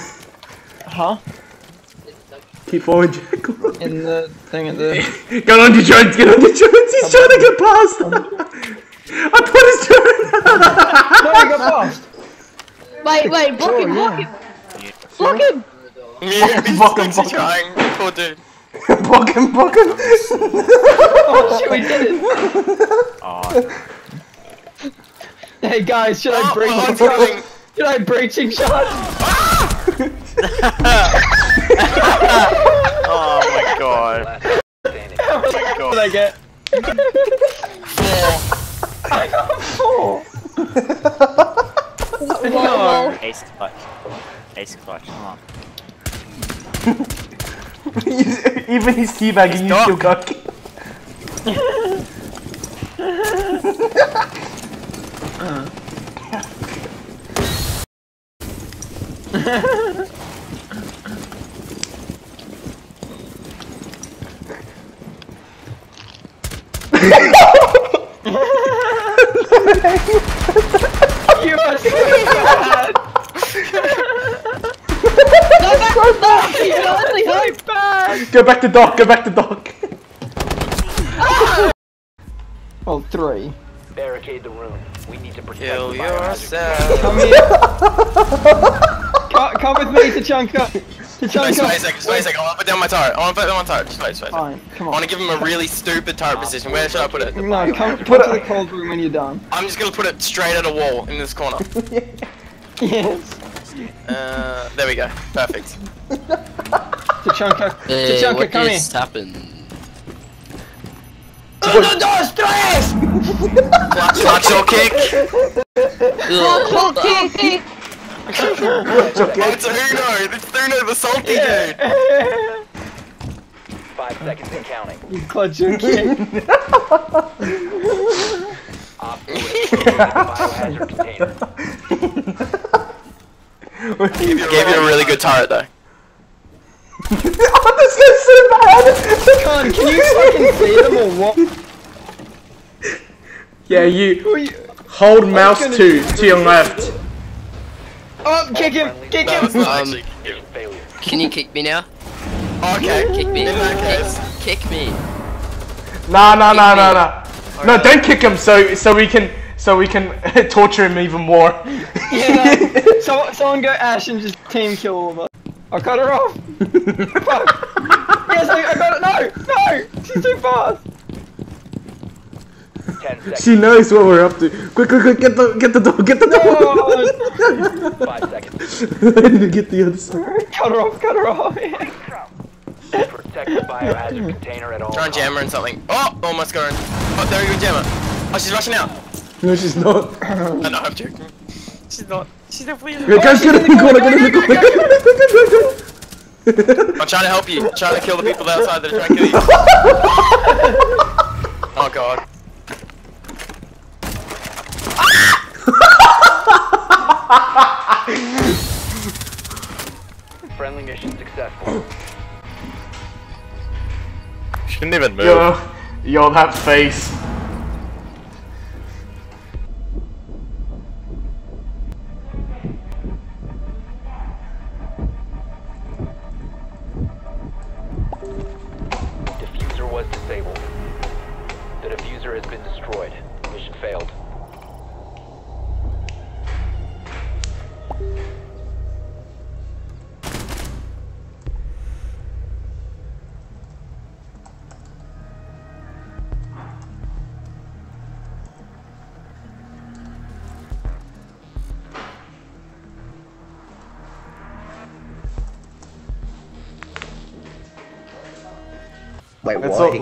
Huh? Keep following Jackal. In the thing at the. Get on your drones, get on your drones, he's trying to get past. I put his drone. No, he got past. Wait, wait, block him, block him. Block him. Yeah, he's Block him, block him. trying. Poor dude. Block him, block him. Oh shit, we did it. Hey guys, should I break? oh, oh it's coming. Should I breaching shot? Oh my god. How much did I get? I got four. No. Ace clutch. Ace clutch. Come on. Even he's teabagging, you still got You are so bad. Go back to the He's only so bad. Go back to dock, go back to dock. Well, three. Barricade the room. We need to protect Kill the yourself. Come here. come, come with me to Chunka. To Wait, just wait a second, just wait a second. I want to put down my turret. I want to put down my turret. Just wait, just wait. a. Fine, come I want to give him a really stupid turret position. Where should I put it? No, come, come Put to the cold room when you're done. I'm just gonna put it straight at a wall in this corner. Yes. Uh, there we go. Perfect. To Chunka. To Chunka, come here. happened? ¡Uno, dos, tres! Clutch, clutch or kick. Block, block, kick, kick. Oh, it's a Uno. It's Uno, the salty dude. Five seconds and counting. You clutch your kick. Op 4 is the biohazard container. Gave you a really good turret though. Oh, this guy's so bad. Con, can you fucking see them or what? Yeah, you you? hold mouse gonna- to to your left. Oh, kick him! Kick him! Um, Can you kick me now? Okay. Kick me. In that case. Kick, kick me. Nah, nah, nah, Kick nah, me. nah. No, don't kick him. So so we can so we can torture him even more. Yeah, no. so, someone go Ash and just team kill all of us. I cut her off! Fuck! Yes, I, I got it! No! No! She's too fast! She knows what we're up to. Quick, quick, quick, get the, get the door, get the door. Five seconds. I need to get the other side. Cut her off, cut her off. Protect the biohazard container at all Try and jam her in something. Oh, almost got her. Oh, there you go, jam her. Oh, she's rushing out. No, she's not. Oh, no, I'm joking. She's not. She's. Go. Go, go, go, go, go. I'm trying to help you. I'm trying to kill the people outside that are trying to kill you. oh god. Friendly mission successful. Shouldn't even move. Yo, yo, that face.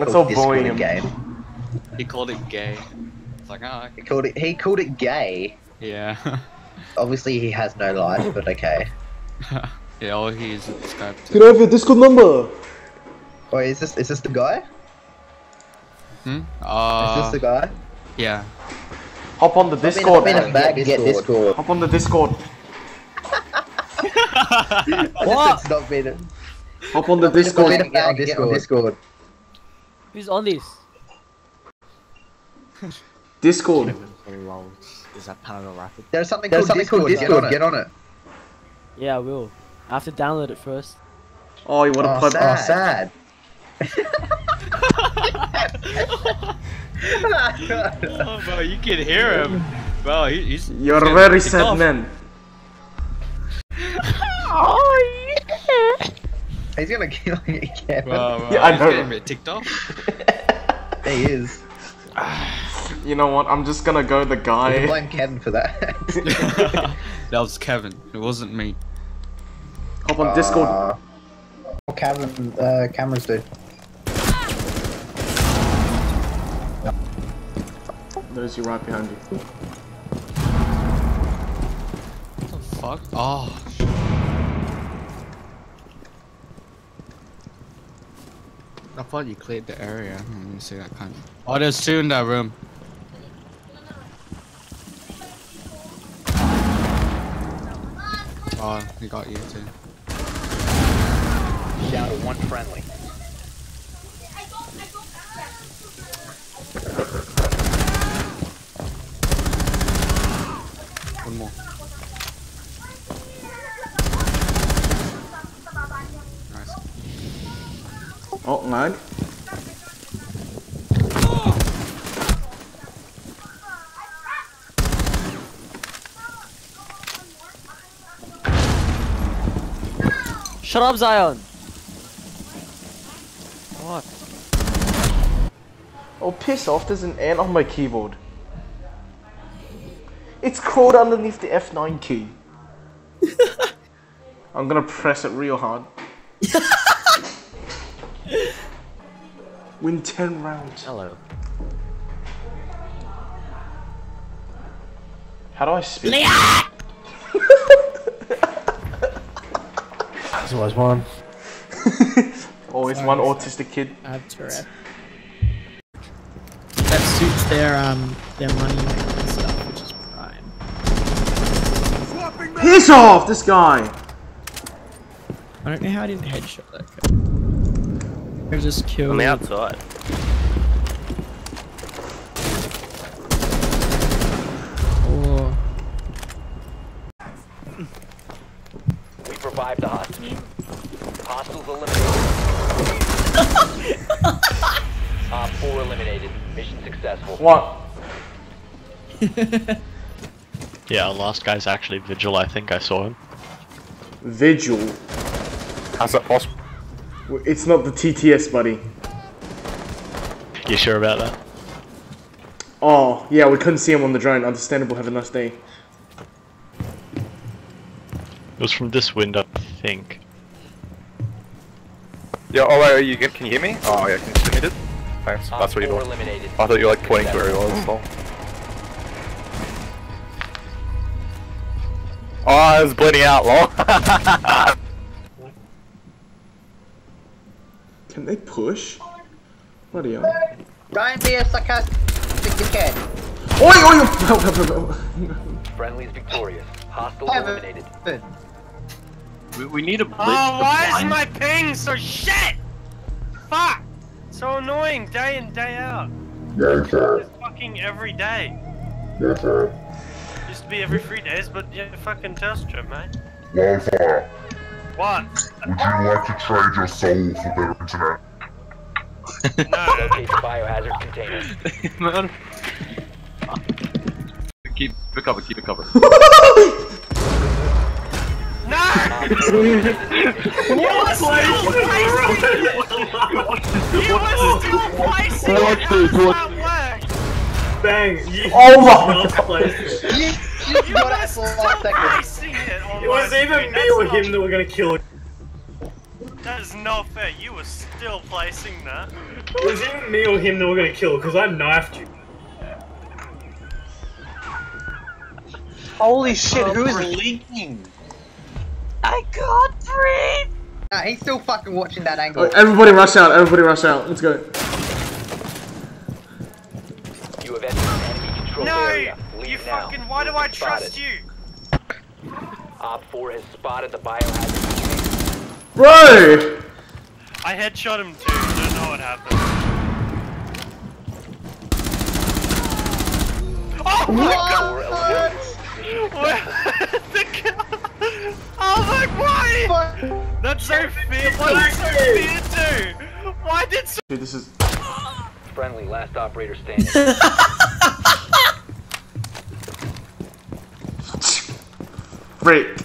Wait, all- he let's called all Discord bully a game. He called it gay. It's like, oh, He called it. He called it gay. yeah. Obviously, he has no life, but okay. yeah, all he is subscribed to. Can I have your Discord number? Wait, is this is this the guy? Hmm? Is Uh, this the guy? yeah. Hop on the Hop in- Discord. hop in a bag and get Discord. Hop on the Discord. What? It's not been. Hop on the Hop in a Discord. get on Discord. Discord. Who's on this? Discord. Is that Panama Rapid? There's something There's called something Discord. Called Discord. Get on it. Yeah, I will. I have to download it first. Oh, you want to Oh, play? sad. Oh, oh, bro, you can hear him. Bro, he, he's. You're he's a very sad off. man. Oh yeah. He's gonna kill you again. Bro, bro, Yeah, I he's know. getting a bit ticked off. He is. You know what? I'm just gonna go the You can guy. blame Kevin for that. that was Kevin. It wasn't me. Hop on Discord. Uh, what Kevin, uh, cameras do? There's you right behind you. What the fuck? Oh. I thought you cleared the area. Hmm, let me see that kind of. Oh, there's two in that room. Oh, he got you too. Down to one friendly. One more. Oh, lag. Shut up, Zion. What? Oh, piss off. There's an ant on my keyboard. It's crawled underneath the F9 key. I'm gonna press it real hard. Win 10 rounds. Hello. How do I speak? There's always one. Always one autistic kid. I have Tourette. That suits their um their money and stuff, which is prime. Piss off, this guy! I don't know how I didn't headshot that guy. I just killed. On the outside. Oh. We've revived the hostage. Hostiles eliminated. Op 4 eliminated. Mission successful. One. Yeah, our last guy's actually Vigil, I think I saw him. Vigil. How's that possible? It's not the TTS, buddy. You sure about that? Oh, yeah, we couldn't see him on the drone. Understandable, have a nice day. It was from this window, I think. Yeah, oh wait, you, can you hear me? Oh yeah, can you see me dude? Thanks, uh, that's what you're doing. eliminated. I thought you were like pointing to where he was. So. Oh, I was bleeding out, lol. Can they push? Bloody hell. Don't be a sarcastic dickhead. Oi, oi, Friendly's victorious. Hostile eliminated. We, we need a oh, blitz. Oh, why is my ping so shit? Fuck! So annoying day in, day out. Yeah, sure. It's fucking every day. Yeah, sure. Used to be every three days, but yeah, fucking Telstra, mate. Wildfire, What? would you like to trade your soul for better internet? Locate the biohazard container. Man. Keep it covered, keep it covered. Bang! You Oh my not God. placed it. You, you got it for last second. It was even me or him that were gonna kill it. That is not fair. You were still placing that. It was either me or him that were gonna kill because I knifed you. Holy shit, who is leaking? I can't breathe! Nah, he's still fucking watching that angle. Everybody rush out, everybody rush out. Let's go. You have entered enemy controlled No! area. Leave now. fucking. Why do I trust you? Op 4 has spotted the biohazard. Bro! I headshot him too. I Don't know what happened. Oh my god! the Oh my why? That's so fear. Why so fear too? Why did so? Dude, this is. Friendly, last operator standing. Break.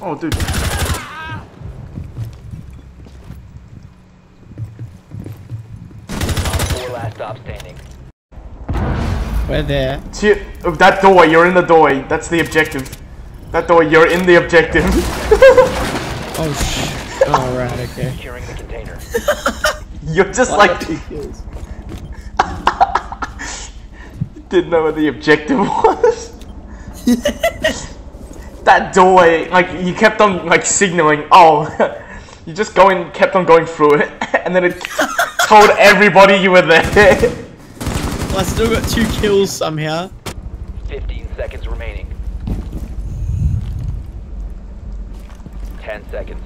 Oh, dude. Four last stop standing. We're there. See, uh, that door, you're in the door. That's the objective. That door, you're in the objective. Oh sh. Oh right, okay. Securing the container. you're just Why like. two kills? Didn't know what the objective was. that doorway, like you kept on like signaling. Oh, you just going, kept on going through it, and then it told everybody you were there. Well, I still got two kills somehow. 15 seconds remaining. 10 seconds.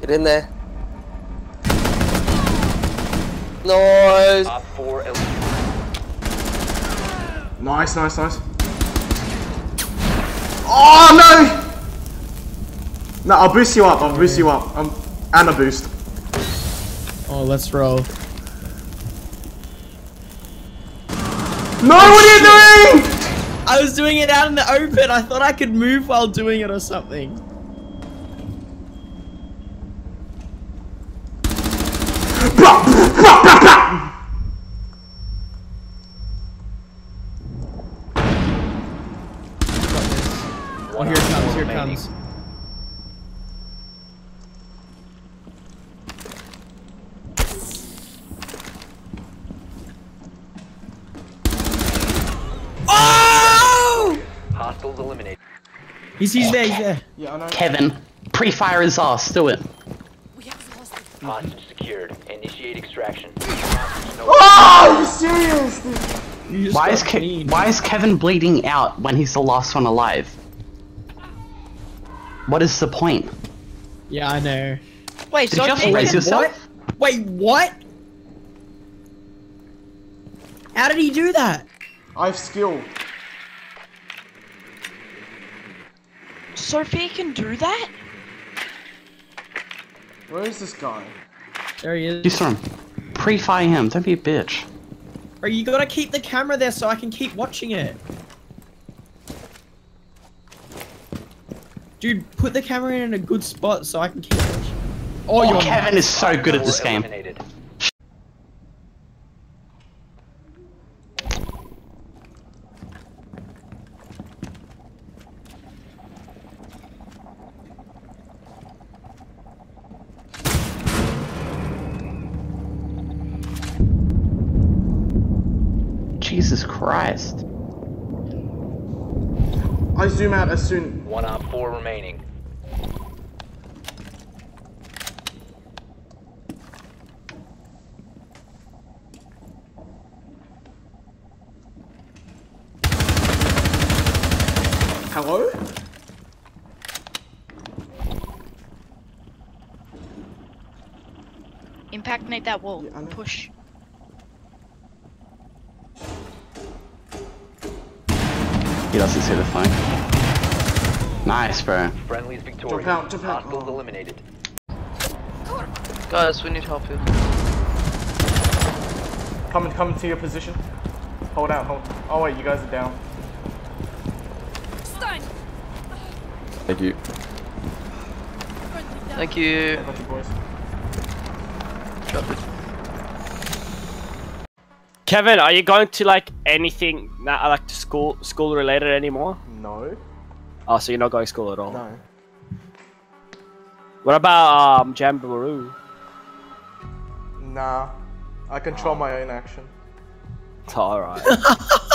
Get in there. Nice. Op 4 eliminated. nice, nice, nice. Oh no! No, I'll boost you up. I'll boost you up. Um, and a boost. Oh, let's roll. No, what are you doing? I was doing it out in the open. I thought I could move while doing it or something. Oh, here it comes. Here it comes. Oh! Hostiles eliminated. He's, he's there. He's there. Yeah, I know. Kevin, pre-fire his ass. Do it. Hostage secured. Initiate extraction. Oh, you serious? dude? Why is Ke- Why is Kevin bleeding out when he's the last one alive? What is the point? Yeah, I know. Wait, Did you just raise yourself? Wait, what? How did he do that? I have skill. Sophie can do that? Where is this guy? There he is. You saw him. Pre-fire him. Don't be a bitch. Are you gotta keep the camera there so I can keep watching it. Dude, put the camera in a good spot so I can keep watching. Oh, oh Kevin is so good at this game. Eliminated. As soon. One op four remaining. Hello? Impact need that wall. Push. He doesn't see the phone. Nice, bro. Friendly's victorious. out, jump out. Hostiles eliminated. Guys, we need help here. Come and come to your position. Hold out, hold. Oh wait, you guys are down. Thank you. Thank you. Got you boys. Drop it. Kevin, are you going to like anything not like to school school related anymore? No. Oh, so you're not going to school at all? No. What about um Jamboree? Nah. I control my own action. All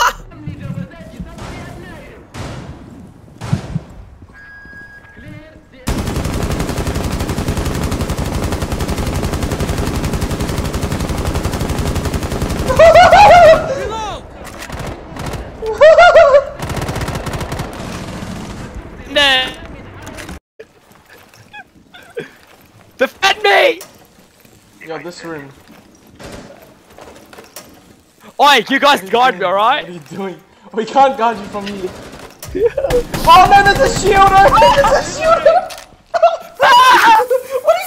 this room. Oi, you guys guard me, alright? What are you doing? We can't guard you from me. oh no, there's a shield! Oh, there's a shield! what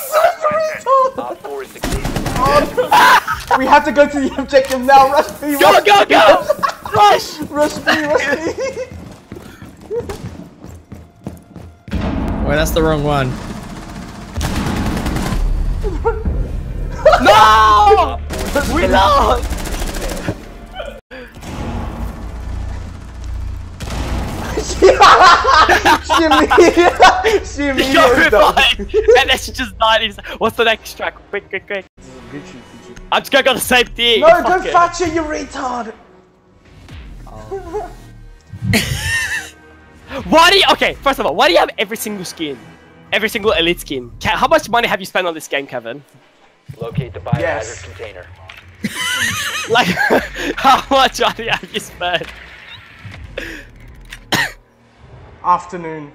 are you doing, Op four is succeeding. retard? We have to go to the objective now. Rush me. Go, rush go, me. go! Rush! Rush me, rush me. Wait, that's the wrong one. No! We lost! Shimmy! Shimmy! Go you're done. revive! And then she just died. He's- What's the next track? Quick, quick, quick. Gucci, Gucci. I'm just gonna go the same thing. No, Fuck go it. Thatcher, you retard! Why do you? Okay, first of all, why do you have every single skin? Every single elite skin. How much money have you spent on this game, Kevin? Locate the biohazard Yes. container. Like, how much money have you spent? Afternoon.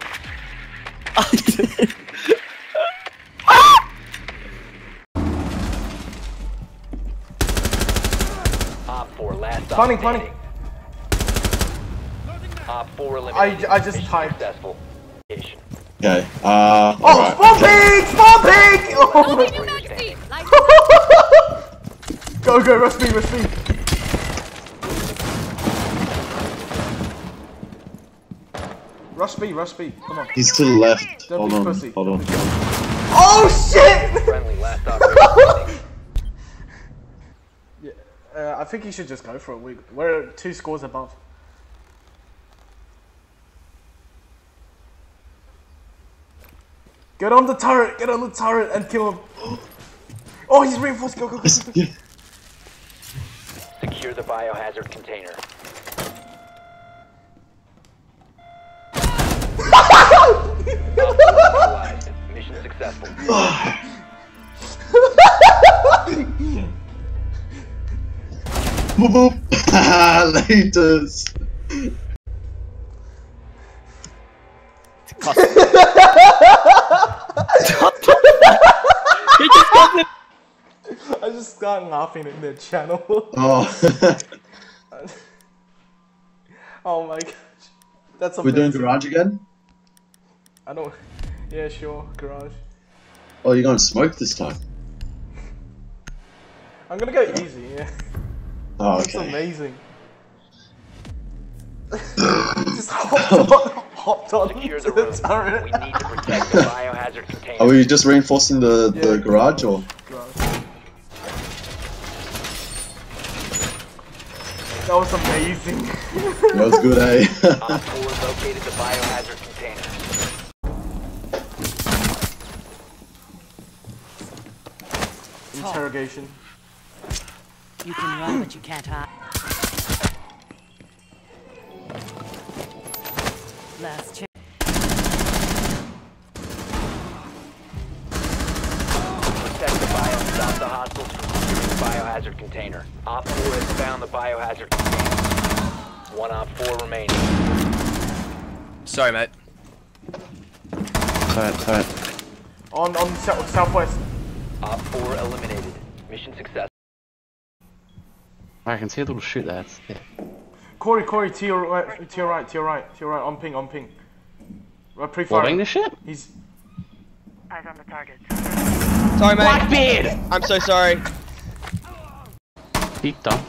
Op four last op Planning, planning. standing. Op four eliminated. I, I just Mission typed. Successful. Location. Okay. Uh. Oh, spawn pig! Spawn pig! Oh my Go, go, rush me, rush me. Rush B, rush B. Come on. He's to the left. Don't Hold be on. pussy. Hold on. Oh shit! Friendly last yeah, uh, I think you should just go for it. We, we're two scores above. Get on the turret! Get on the turret and kill him! Oh, he's reinforced! Go, go, go! go. Secure the biohazard container. Op. Mission successful. Boop boop. Laters. He just got the- I just started laughing in the channel. Oh. oh my gosh. That's amazing. We're doing garage again? I don't. Yeah, sure, garage. Oh, you're going to smoke this time. I'm gonna go easy, yeah. Oh, It's amazing. just hop, hop, hopped on Secure the the room. turret. We need to protect the biohazard container. Are we just reinforcing the, the garage or? That was amazing. That was good, eh? Op 4 located the biohazard container. Interrogation. You can run, but you can't hide. Last chance. Protect the bio stop the hostiles from securing the biohazard container. Op 4 has found the biohazard container. One Op 4 remaining. Sorry, mate. Sorry, sorry. On on south, southwest. Op 4 eliminated. Mission success. I can see a little shoot there. It's there. Corey, Corey, to your right, to your right, to your right, to your right, on ping, on ping. Right, pre-fire. Lobbing this shit? He's. Eyes on the target. Sorry, mate. Blackbeard! I'm so sorry. Peek done.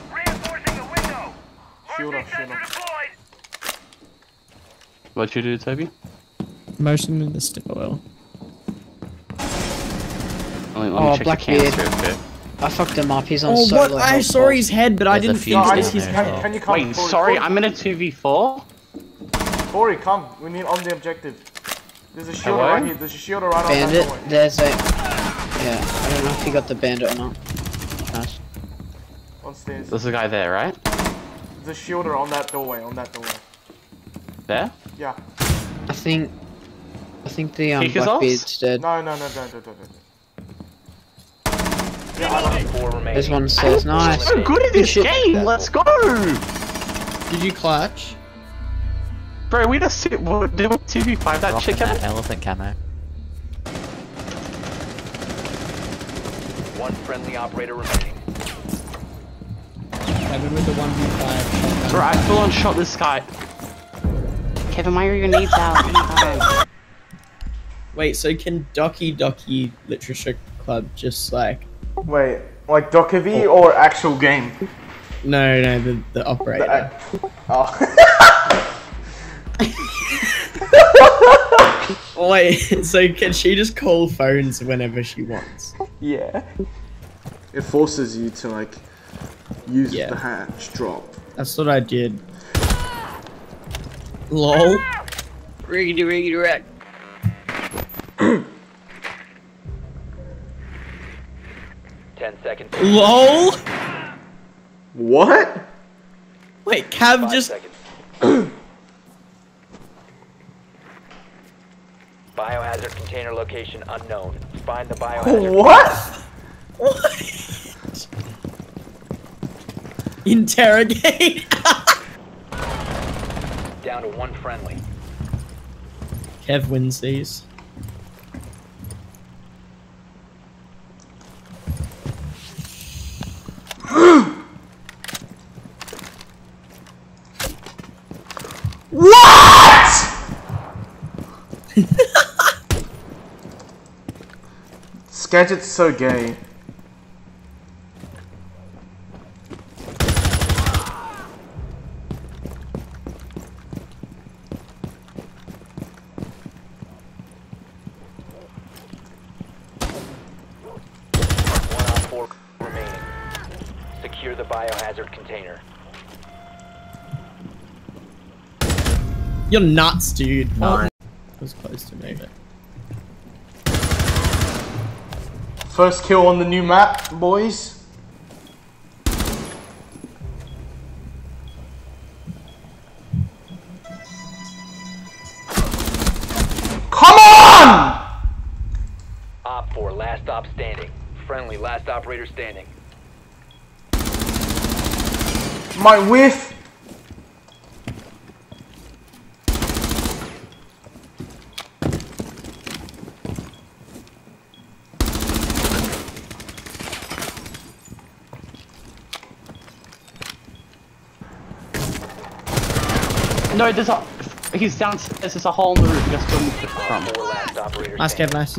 Shield off, shield off. What'd you do, Toby? Motion in the stairwell. Oh, let me, let Oh, check Blackbeard. the cans real quick. I fucked him up. He's on Oh, solo. what? I saw bar. his head, but I There's a didn't few think in it was there his Can, head. can you come? Wait, Corey, sorry, Corey, I'm in a 2v4? Corey, come. We need on the objective. There's a shield Hello? right here. There's a shield right on that Bandit, there's a. Yeah, I don't know if he got the bandit or not. Nice. On stairs. There's a guy there, right? There's a shielder on that doorway. On that doorway. There? Yeah. I think. I think the um, Kick us Blackbeard's dead. No, no, no, don't, don't, don't, don't. Yeah, I 4 remaining. One says nice. so good at this shit. game, let's go! Did you clutch? Bro, we just sit, what, did we 2v5 that chick that elephant camo. One friendly operator remaining. Kevin with the 1v5 Bro, I full on shot this guy. Kevin, why are your needs out? Oh anytime? Wait, so can Doki Doki Literature Club just like. Wait, like Dokkaebi or actual game? No, no, the, the operator. The oh. oh. Wait, so can she just call phones whenever she wants? yeah. It forces you to like use Yeah. the hatch drop. That's what I did. LOL. Riggedy riggedy wreck. Ten seconds. LOL? What? Wait, Cav Five just. seconds. Biohazard container location unknown. Find the biohazard. What? what? Interrogate. Down to one friendly. Kev wins these. What? Skagit's so gay. One on four remaining. Secure the biohazard container. You're nuts, dude. Oh, was close to me. First kill on the new map, boys. Come on! Op 4, last stop standing. Friendly, last operator standing. My whiff. No, there's a. He's downstairs, there's a hole in the roof. You guys still move it from. Four last operator Nice, standing. Kev, nice.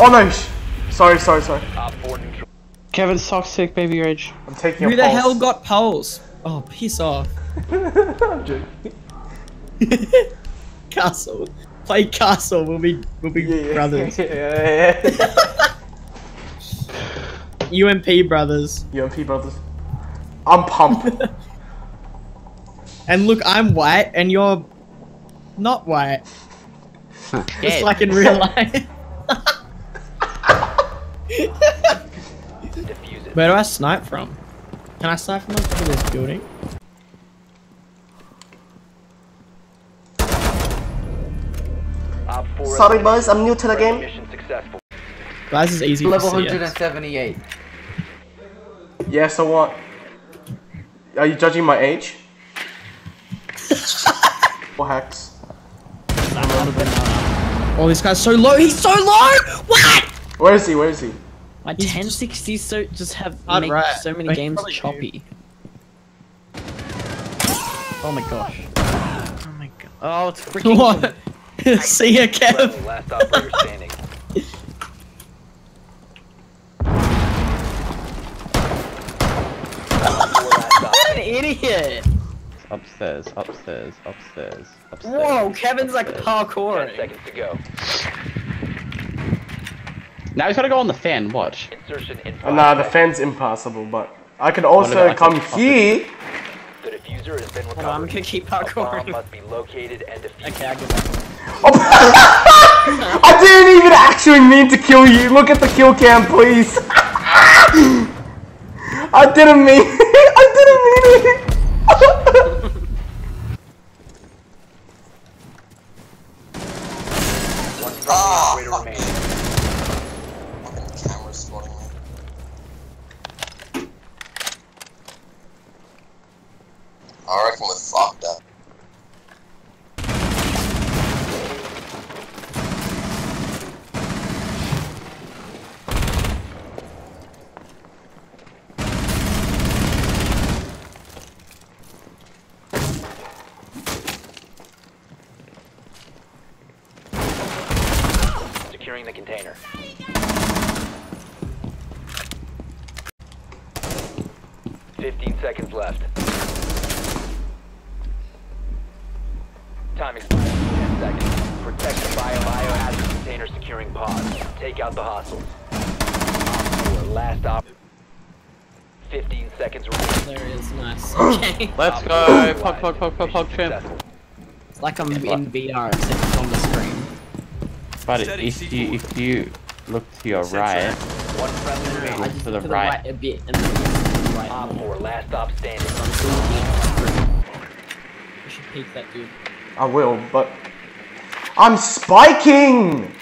Oh no! sh- Sorry, sorry, sorry. Op 4 neutral. Kevin's toxic, baby rage. I'm taking Who a the pulse. hell got Pulse? Oh, piss off. I'm joking. Castle. Play Castle. We'll be we'll be brothers. UMP brothers. UMP brothers. I'm pumped. And look, I'm white, and you're not white. Just Yeah. like in real life. Where do I snipe from? Can I snipe from on top of this building? Sorry boys, I'm new to the game. Guys, is easy Level to see. 178. Yeah, so what? Are you judging my age? Or hacks? Oh, this guy's so low. He's so low. What? Where is he? Where is he? My 1060 so just have Hard make right. so many Like, games probably choppy. Oh my gosh. Oh my god. Oh, it's freaking. What? See ya, Kev. Last operator standing. An idiot! Upstairs, upstairs, upstairs, upstairs. Whoa, Kevin's like parkour. Ten seconds to go. Now he's gotta go on the fan, watch. Insertion in Uh, nah, the fan's impossible, but I can also What about come here. The diffuser has been Hold on, I'm gonna keep A bomb parkouring. must be located and defused. Okay, I give up. I didn't even actually mean to kill you. Look at the kill cam, please. I didn't mean. I didn't mean it. Ah. One friendly operator remaining. Camera's spotting me. I reckon we're fucked up. Securing the container. Fifteen seconds left. Time expired. Ten seconds. Protect the bio biohazard container securing pods. Take out the hostiles. Op last op. Fifteen seconds remaining. There it is. Nice. Okay. Let's go! Pog, pog, pog, pog, pog, champ. It's like I'm in VR, except it's on the screen. But if you if you look to your right, One friendly I remaining. to look the to the right. right a bit, and then to the right. Op four, last stop standing. You should peek that dude. I will, but I'm spiking.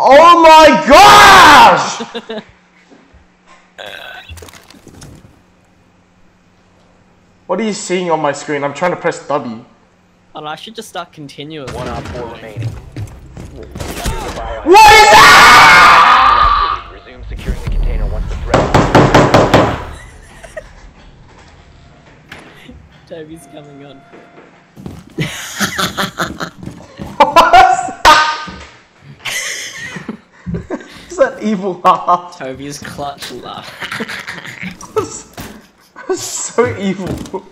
Oh my gosh! What are you seeing on my screen? I'm trying to press W. Oh, no, I should just start continuing. One op four remaining. What is that? Resume securing the container once the threat. Toby's coming on. What's that evil laugh? Toby's clutch laugh. so evil.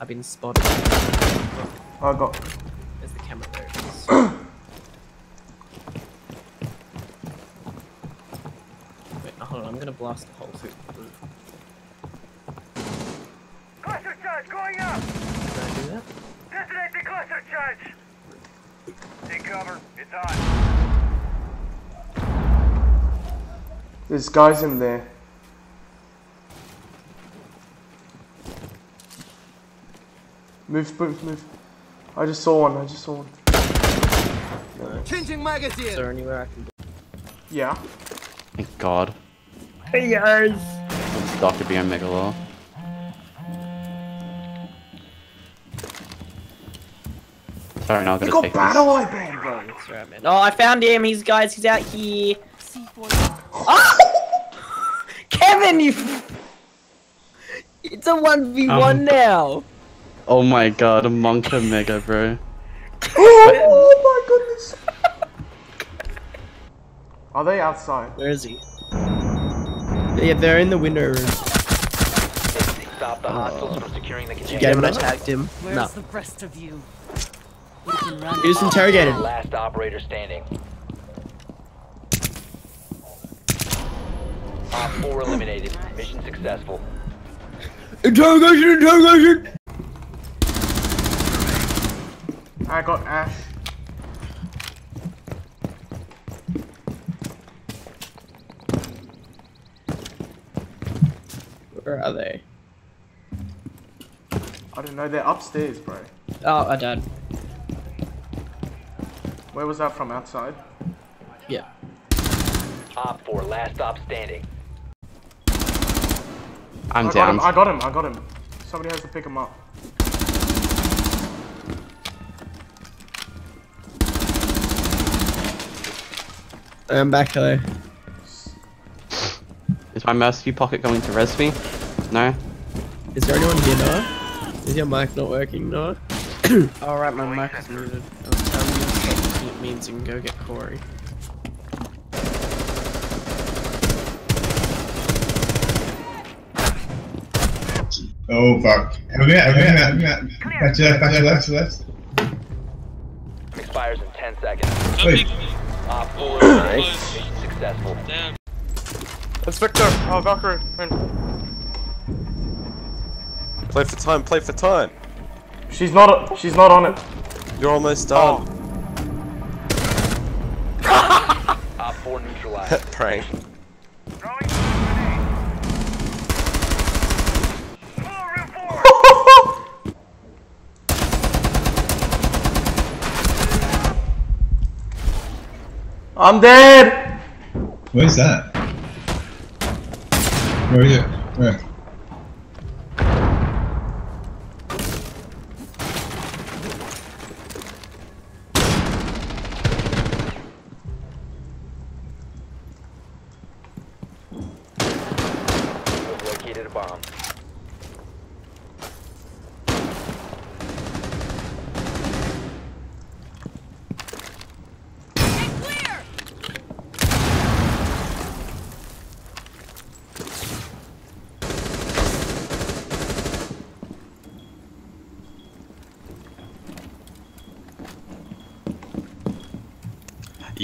I've been spotted. I got. There's the camera there. it is. Wait, hold on, I'm gonna blast the hole through the roof. Cluster charge going up! Can I do that? Detonate the cluster charge! Take cover, it's on. There's guys in there. Move, move, move. I just saw one. I just saw one. Changing magazine! Is there anywhere I can go? Yeah. thank God. Hey guys! It's Dr. B on Megalo. Sorry, now I'm gonna got take battle this. eye band, bro. That's right. Oh, I found him. He's guys. He's out here. Oh! Kevin, you. It's a one v one Um. now. Oh my god, a Monka Mega, bro. oh my goodness. Are they outside? Where is he? Yeah, they're in the window room. Stop the hostiles from securing the Did you container. get him when I tagged him? Where's No. the rest of you? You can run. He was interrogated. Last operator standing. Op 4 eliminated. Mission successful. Interrogation, interrogation! I got Ash. Where are they? I don't know, they're upstairs, bro. Oh, I died. Where was that from? Outside? Yeah. Op 4 last stop standing. I'm I got down. him, I got him, I got him. Somebody has to pick him up. I'm back though. Is my mercy pocket going to res me? No? Is there anyone here, Noah? Is your mic not working, Noah? Alright, my mic is muted. I was telling you to stop looking at memes and go get Corey. Oh fuck. Have we met? Have we met? Have we met? Back to left, back to left, to left. Expires in 10 seconds. Wait. Op 4 eliminated. Mission successful. That's Victor. Oh, uh, Valkyrie. Play for time. Play for time. She's not, she's not on it. You're almost done. Oh. Op 4 neutralized. Prank. I'm dead! Where's that? Where is it? Where?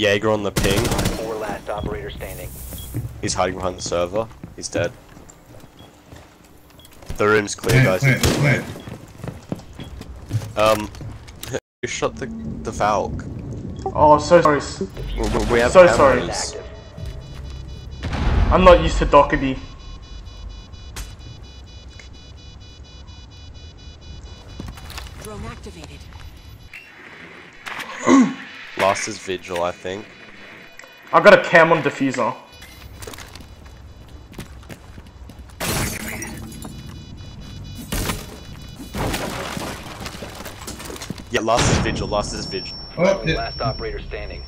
Jaeger on the ping. Four last operator standing. He's hiding behind the server. He's dead. The room's clear, Plant, guys. plant, plant. Um, you shot the the Valk. Oh, so sorry. We, we- we have So sorry. I'm not used to Dokkaebi. Is Vigil, I think. I've got a cam on diffuser. Yeah, last is Vigil. Last is Vigil. Oh. Last operator standing.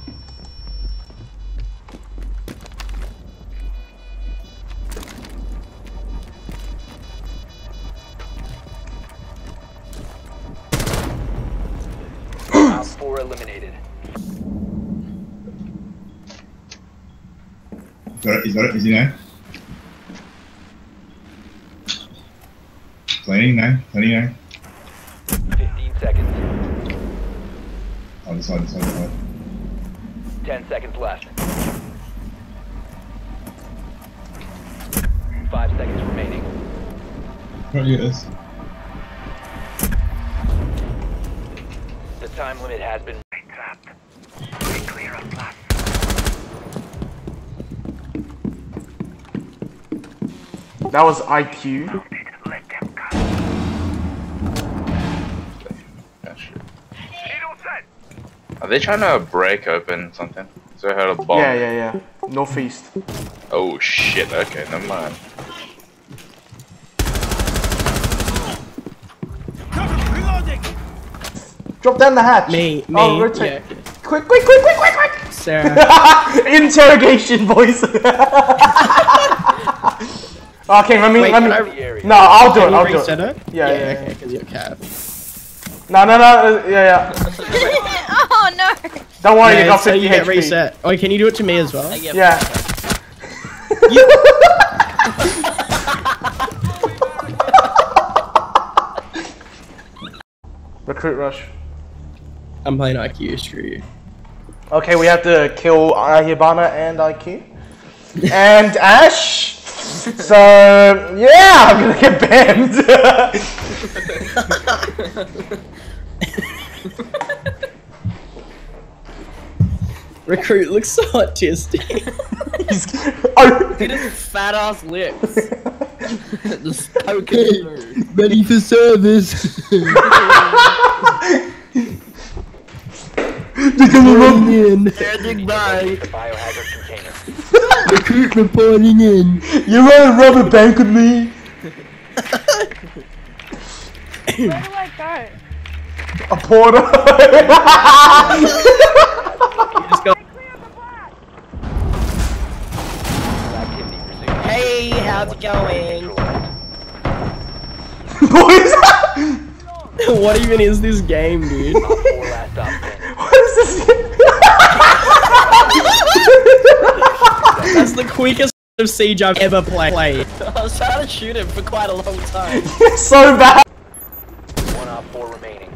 He's got it, he's got it, is he now? Planning now, planning now. 15 seconds. Oh, this side, this side, this side. 10 seconds left. 5 seconds remaining. Right, this. The time limit has been That was IQ. Are they trying to break open something? So I heard a bomb. Yeah, yeah, yeah. Northeast. Oh shit, okay, never mind. Drop down the hatch. Me, oh, me, Oh, rotate. yeah. Quick, quick, quick, quick, quick, quick! Sarah. Interrogation voice. okay, let me, Wait, let me. can I- No, I'll do Can it. I'll do reset it. it? Yeah, yeah, yeah. okay, because you're cat. No, no, no. uh, Yeah, yeah. oh no! Don't worry, yeah, you got so 50 you get HP. reset. Oh, can you do it to me as well? Yeah. yeah. Recruit rush. I'm playing IQ, screw you. Okay, we have to kill uh, Hibana and IQ. and Ash. So yeah, I'm gonna get banned. Recruit looks so autistic. oh. Look at his fat ass lips. Just poking Ready for service. They're gonna in. Standing by. Biohazard container. Recruit reporting in. You wanna rob a bank with me? Where do I go? A porter. Go. Hey, how's it going? Boys. what even is this game, dude? what is this? That's the quickest of siege I've ever played. I was trying to shoot him for quite a long time. so bad. One op four remaining.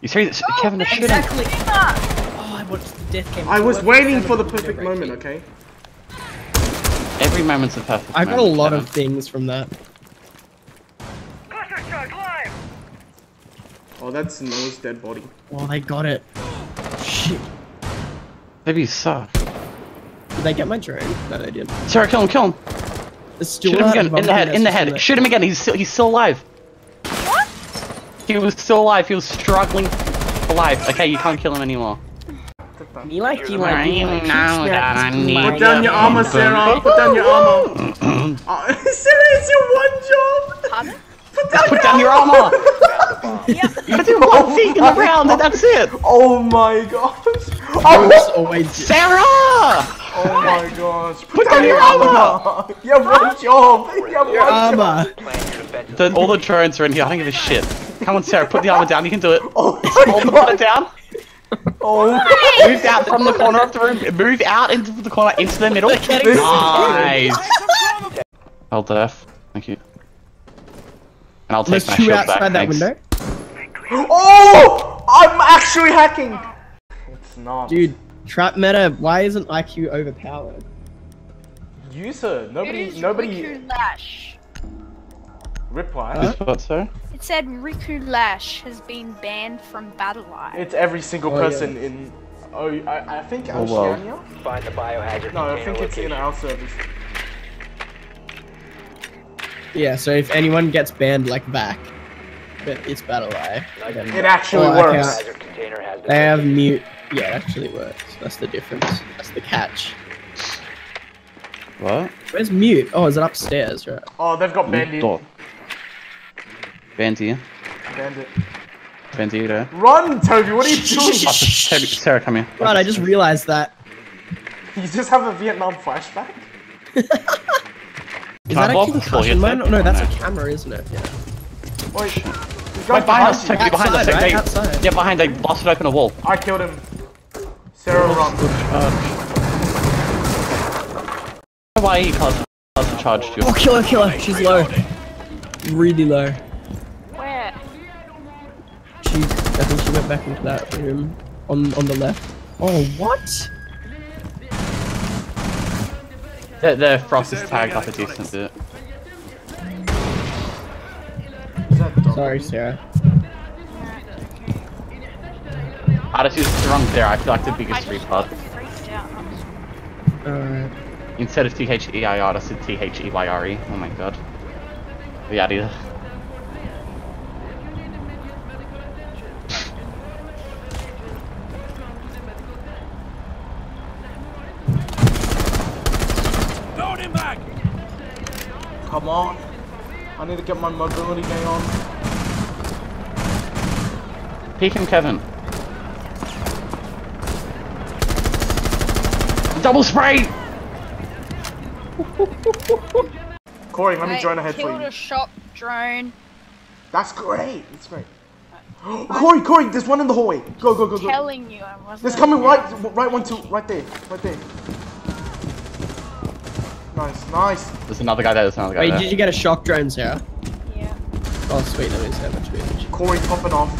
You serious? Oh, Kevin, shoot him. Exactly. Oh, I watched the death game. I was waiting for the perfect moment. Okay. Every moment's a perfect I got a lot Kevin. of things from that. Cluster live! Oh, that's Noah's dead body. Oh, they got it. Shit. Maybe you suck. Did they get my drone? No, they didn't. Sarah, kill him, kill him. It's still Shoot him again, in the head, in the head. Shoot him again, he's still, he's still alive. What? He was still alive, he was struggling alive. Okay, you can't kill him anymore. Me like you Right like you like now that I need Put down your armor, Sarah. Put down your armor. Uh, Sarah, it's your one job. Put down, Put down your armor! You gotta do one thing in the round and that's it! Oh my gosh. Oh, I was Oh, always Sarah! oh my gosh. Put down your armor! You have one job. You have one job. armor. The, all the drones are in here, I don't give a shit. Come on, Sarah, put the armor down, you can do it. Oh Hold the put it down. Oh. Move out from the corner of the room. Move out into the corner, into the middle. getting Nice. I'll. Thank you. And I'll take There's my two shield outside back. that Thanks. window. Oh! I'm actually hacking. It's not. Dude, trap meta, why isn't IQ overpowered? User. Nobody. It is Nobody. Riku Lash. Reply. Is what, sir? It said Riku Lash has been banned from Battle Live. It's every single Oh, yeah. person in. Oh, I, I think Oh, wow. Oceania. Find the biohazard No, I think it's in our service. Yeah, so if anyone gets banned like back, it's BattlEye. then- It actually Oh, works. Biohazard has They have mute. Yeah, it actually works. That's the difference. That's the catch. What? Where's mute? Oh, is it upstairs? Right. Oh, they've got bandit. Door. Bandit. Bandit. Bandito. Run, Toby. What are you doing? Oh, Sarah, Sarah, come here. Right, I just realized that. you just have a Vietnam flashback. Is that I a block the concussion floor here, mode? Ted? No, that's a camera, isn't it? Yeah. Wait. He's Right going behind us, you. Behind us. Outside, right? Outside. Yeah, behind. They busted open a wall. I killed him. Sarah, run. Why he caused caused charge you? Oh, kill her, kill her. She's low. Really low. Where? She, I think she went back into that room on on the left. Oh, what? The, the frost is tagged up a decent bit. Sorry, Sarah. Attitude's strong there. I feel like the biggest retard. Freaked. Alright. Instead of T H E I R, I said T H E Y R E. Oh my god. The idea. Come on. I need to get my mobility game on. Peek him, Kevin. Double spray! Corey, let me Mate, join ahead for killed you. a shop drone. That's great. That's great. Corey, Corey, there's one in the hallway. Go, go, go, go. Telling you I wasn't. There's coming right, right one, two, right there, right there. Nice, nice. There's another guy there, there's another guy Wait, there. did you get a shock drone, Sarah? Yeah. Oh sweet, that means how much damage. Corey, pop it off.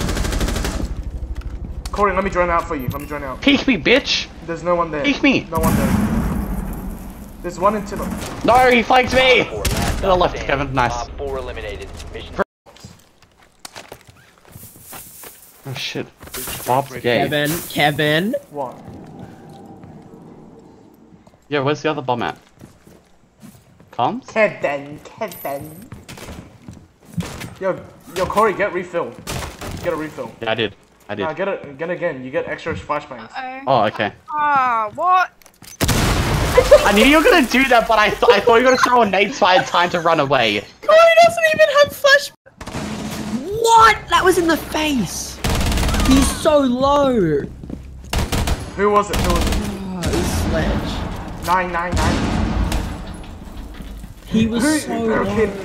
Corey, let me drone out for you. Let me drone out. Peek me, bitch! There's no one there. Peek me! No one there. There's one in the. No, he flanked me! To the left, Kevin. Nice. Op 4 eliminated. Mission Oh shit. Bob's gay. Kevin, Kevin. What? Yeah, where's the other bomb at? Comms? Kevin, Kevin. Yo, yo, Corey, get refill. Get a refill. Yeah, I did. I did. Nah, get it, get it again. You get extra flashbangs. Oh, okay. Ah, what? I knew you were gonna do that, but I, th I thought you were gonna throw a nade so I had time to run away. Corey doesn't even have flash. What? That was in the face. He's so low. Who was it? Who was it? Oh, it was Sledge. Nine, nine, nine. He was Who- so okay, low.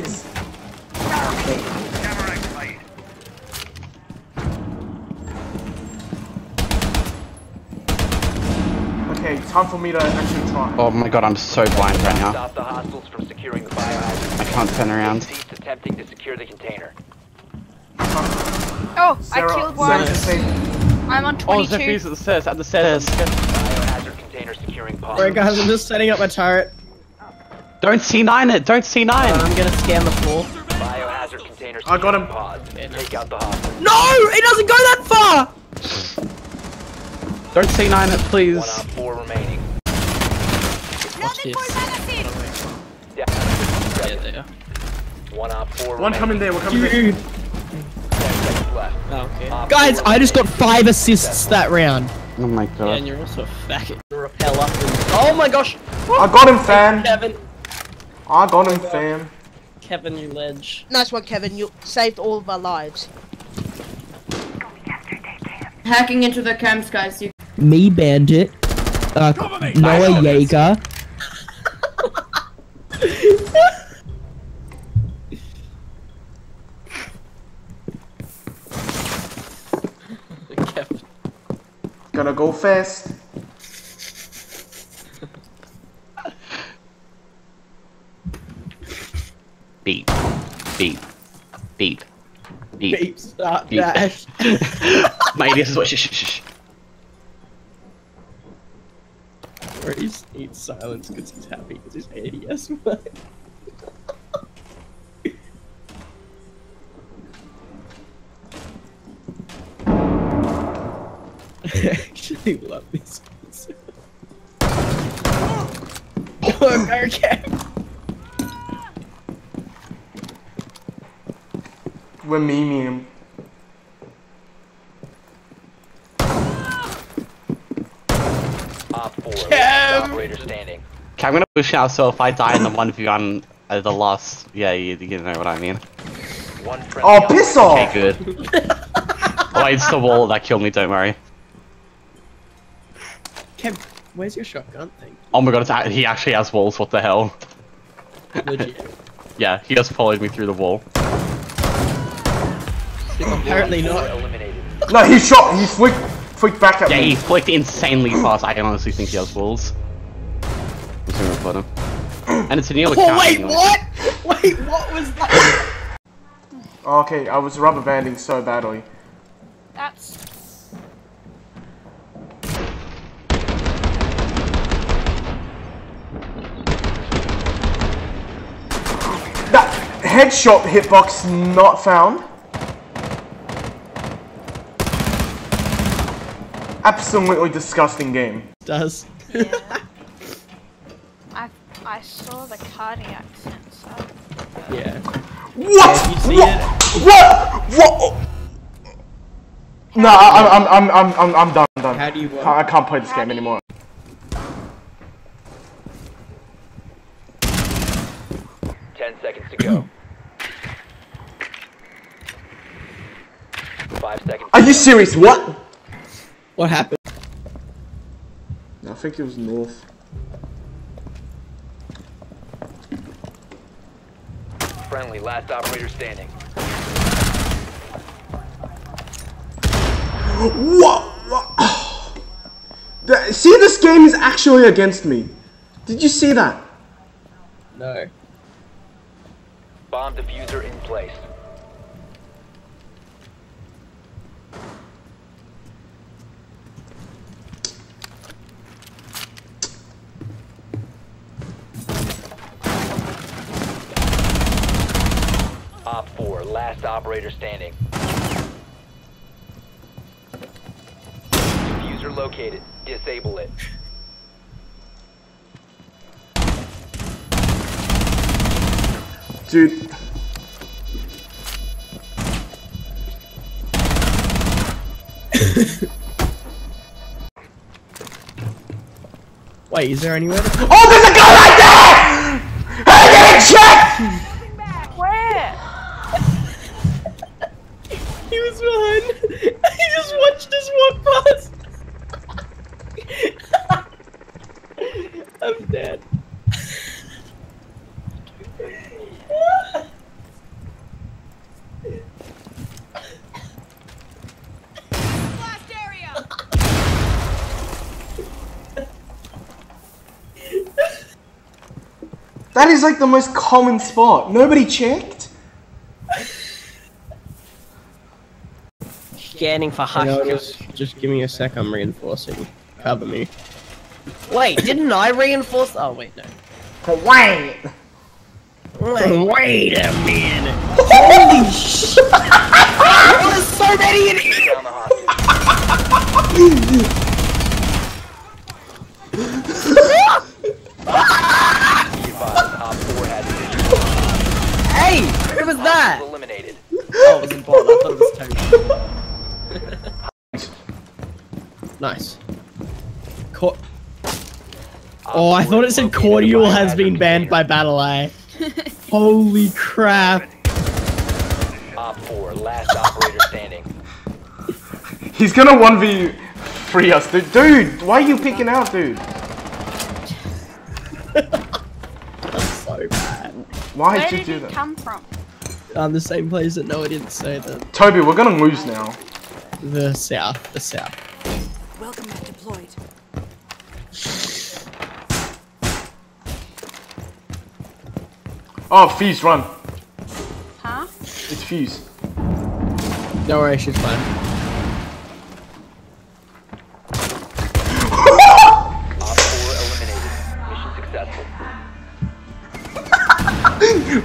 Okay, time for me to actually try. Oh my god, I'm so blind right now. Stop the hostiles from securing the biohazard. I can't turn around. Cease attempting to secure the container. Oh, Sarah, I killed one. Sarah, I'm on 22. Oh, 22. Zephyr's at the stairs, at the stairs. Biohazard container securing pod. Alright guys, I'm just setting up my turret. Don't C9 it, don't C9! Uh, I'm gonna scan the floor. Biohazard container I got him. pod. Take out the hostile. No! It doesn't go that far! Don't C9 it, please. One op four remaining. Watch this. Yeah, Yeah, there. One op four one remaining. coming there, one coming there. Dude. Ten seconds left. Oh, okay. Guys, I just got five assists that round. Oh my Yeah, god. and you're also a faggot. Rappel up and... Oh my gosh! I got him, fam. Kevin. I got him, fam. Kevin, you ledge. Nice one, Kevin. You saved all of our lives. Hacking into the camps, guys. You Me, Bandit. Uh, Noah Jaeger. Gonna go fast. Beep. Beep. Beep. Beep. Beep, start Beep. dash. Mate, this is what. Shh, shh, shh. Or he eats silence because he's happy because his ADS. I actually love this. Go, go, Kev. We're memeing him. Op four. last operator standing. Okay, I'm gonna push now, so if I die in the 1v1 uh, the last. Yeah, you, you know what I mean. One friendly Oh, piss Okay, off! good. oh, it's the wall that killed me, don't worry. Kev, where's your shotgun thing? Oh my god, it's, a- he actually has walls, what the hell? Legit. Yeah, he just followed me through the wall. Apparently not. eliminated. No, he shot. He flicked, flicked back at Yeah, me. he flicked insanely fast. I honestly think he has walls. I'm gonna put him. And it's a Neil Oh account. wait, anyway. what? Wait, what was that? Okay, I was rubber banding so badly. That's That headshot hitbox not found. Absolutely disgusting game. Does. Yeah. I I saw the cardiac sensor. Yeah. What? Have you seen what? it? What? What? No, I- I'm, I'm, I'm, I'm, I'm done. I'm done. How do you what? I I can't play this game anymore. Ten seconds to go. Five seconds. Are you serious? What? What happened? I think it was north. Friendly, last operator standing. What? what? That- see, this game is actually against me. Did you see that? No. Bomb diffuser in place. Last operator standing. Diffuser located. Disable it. Dude. Wait, is there anywhere? Oh, there's a guy right there! I didn't check! He was behind. He just watched us walk past. I'm dead. That is like the most common spot. Nobody checked? Scanning for You know, hush. just, just give me a sec. I'm reinforcing. Cover me. Wait, didn't I reinforce? Oh wait, no. Wait. Wait wait a minute. Holy sh! There's so many in here. Down the hostage. Be advised, Op 4 has additional Hey, who was that? hostiles eliminated. Oh, it was important. I thought it was Toby. Nice. Co oh, I thought it said cordial has been banned by BattlEye. Holy crap. Op 4, last operator standing. He's gonna 1v free us, dude. Dude, why are you picking out, dude? That's so bad. Why Where did you did do he that? come from? I'm the same place that no, I didn't say that. Toby, we're gonna lose now. The south, the south. Oh, Fuze, run. Huh? It's Fuze. Don't worry, she's fine. Op 4 eliminated. Mission successful.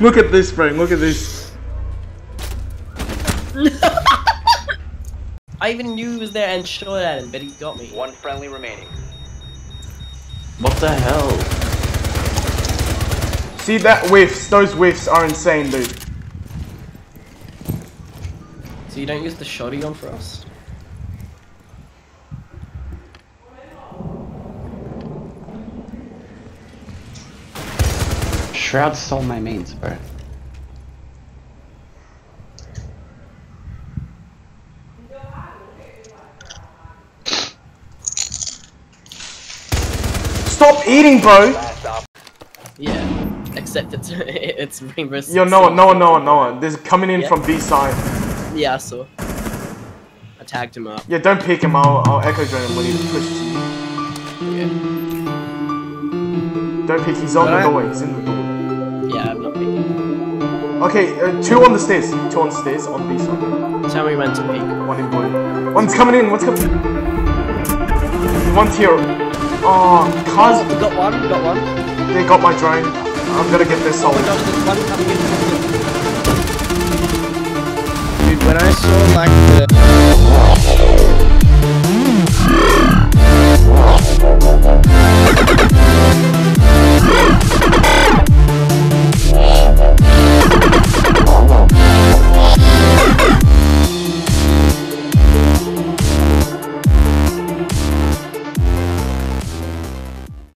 Look at this, bro. Look at this. I even knew he was there and shot at him, but he got me. One friendly remaining. What the hell? See that whiffs? Those whiffs are insane, dude. So you don't use the shoddy on for us? Shroud stole my mains, bro. Stop eating, bro. Yeah. Except it's it's Rainbow Six Yo, no one, Siege. no one, no one, no one. There's coming in Yeah. from B side. Yeah, I saw. I tagged him up. Yeah, don't pick him. I'll, I'll echo drain him when he pushes you. Yeah. Don't pick. He's on But the I- doorway. He's in the doorway. Yeah, I'm not picking. Okay, uh, two on the stairs. Two on the stairs on B side. Tell me when to peek. One in blue. One's coming in. One's coming. One's here. Oh, cuz We got one, we got one. they got my drone. I'm gonna get this in. Dude, when I saw like the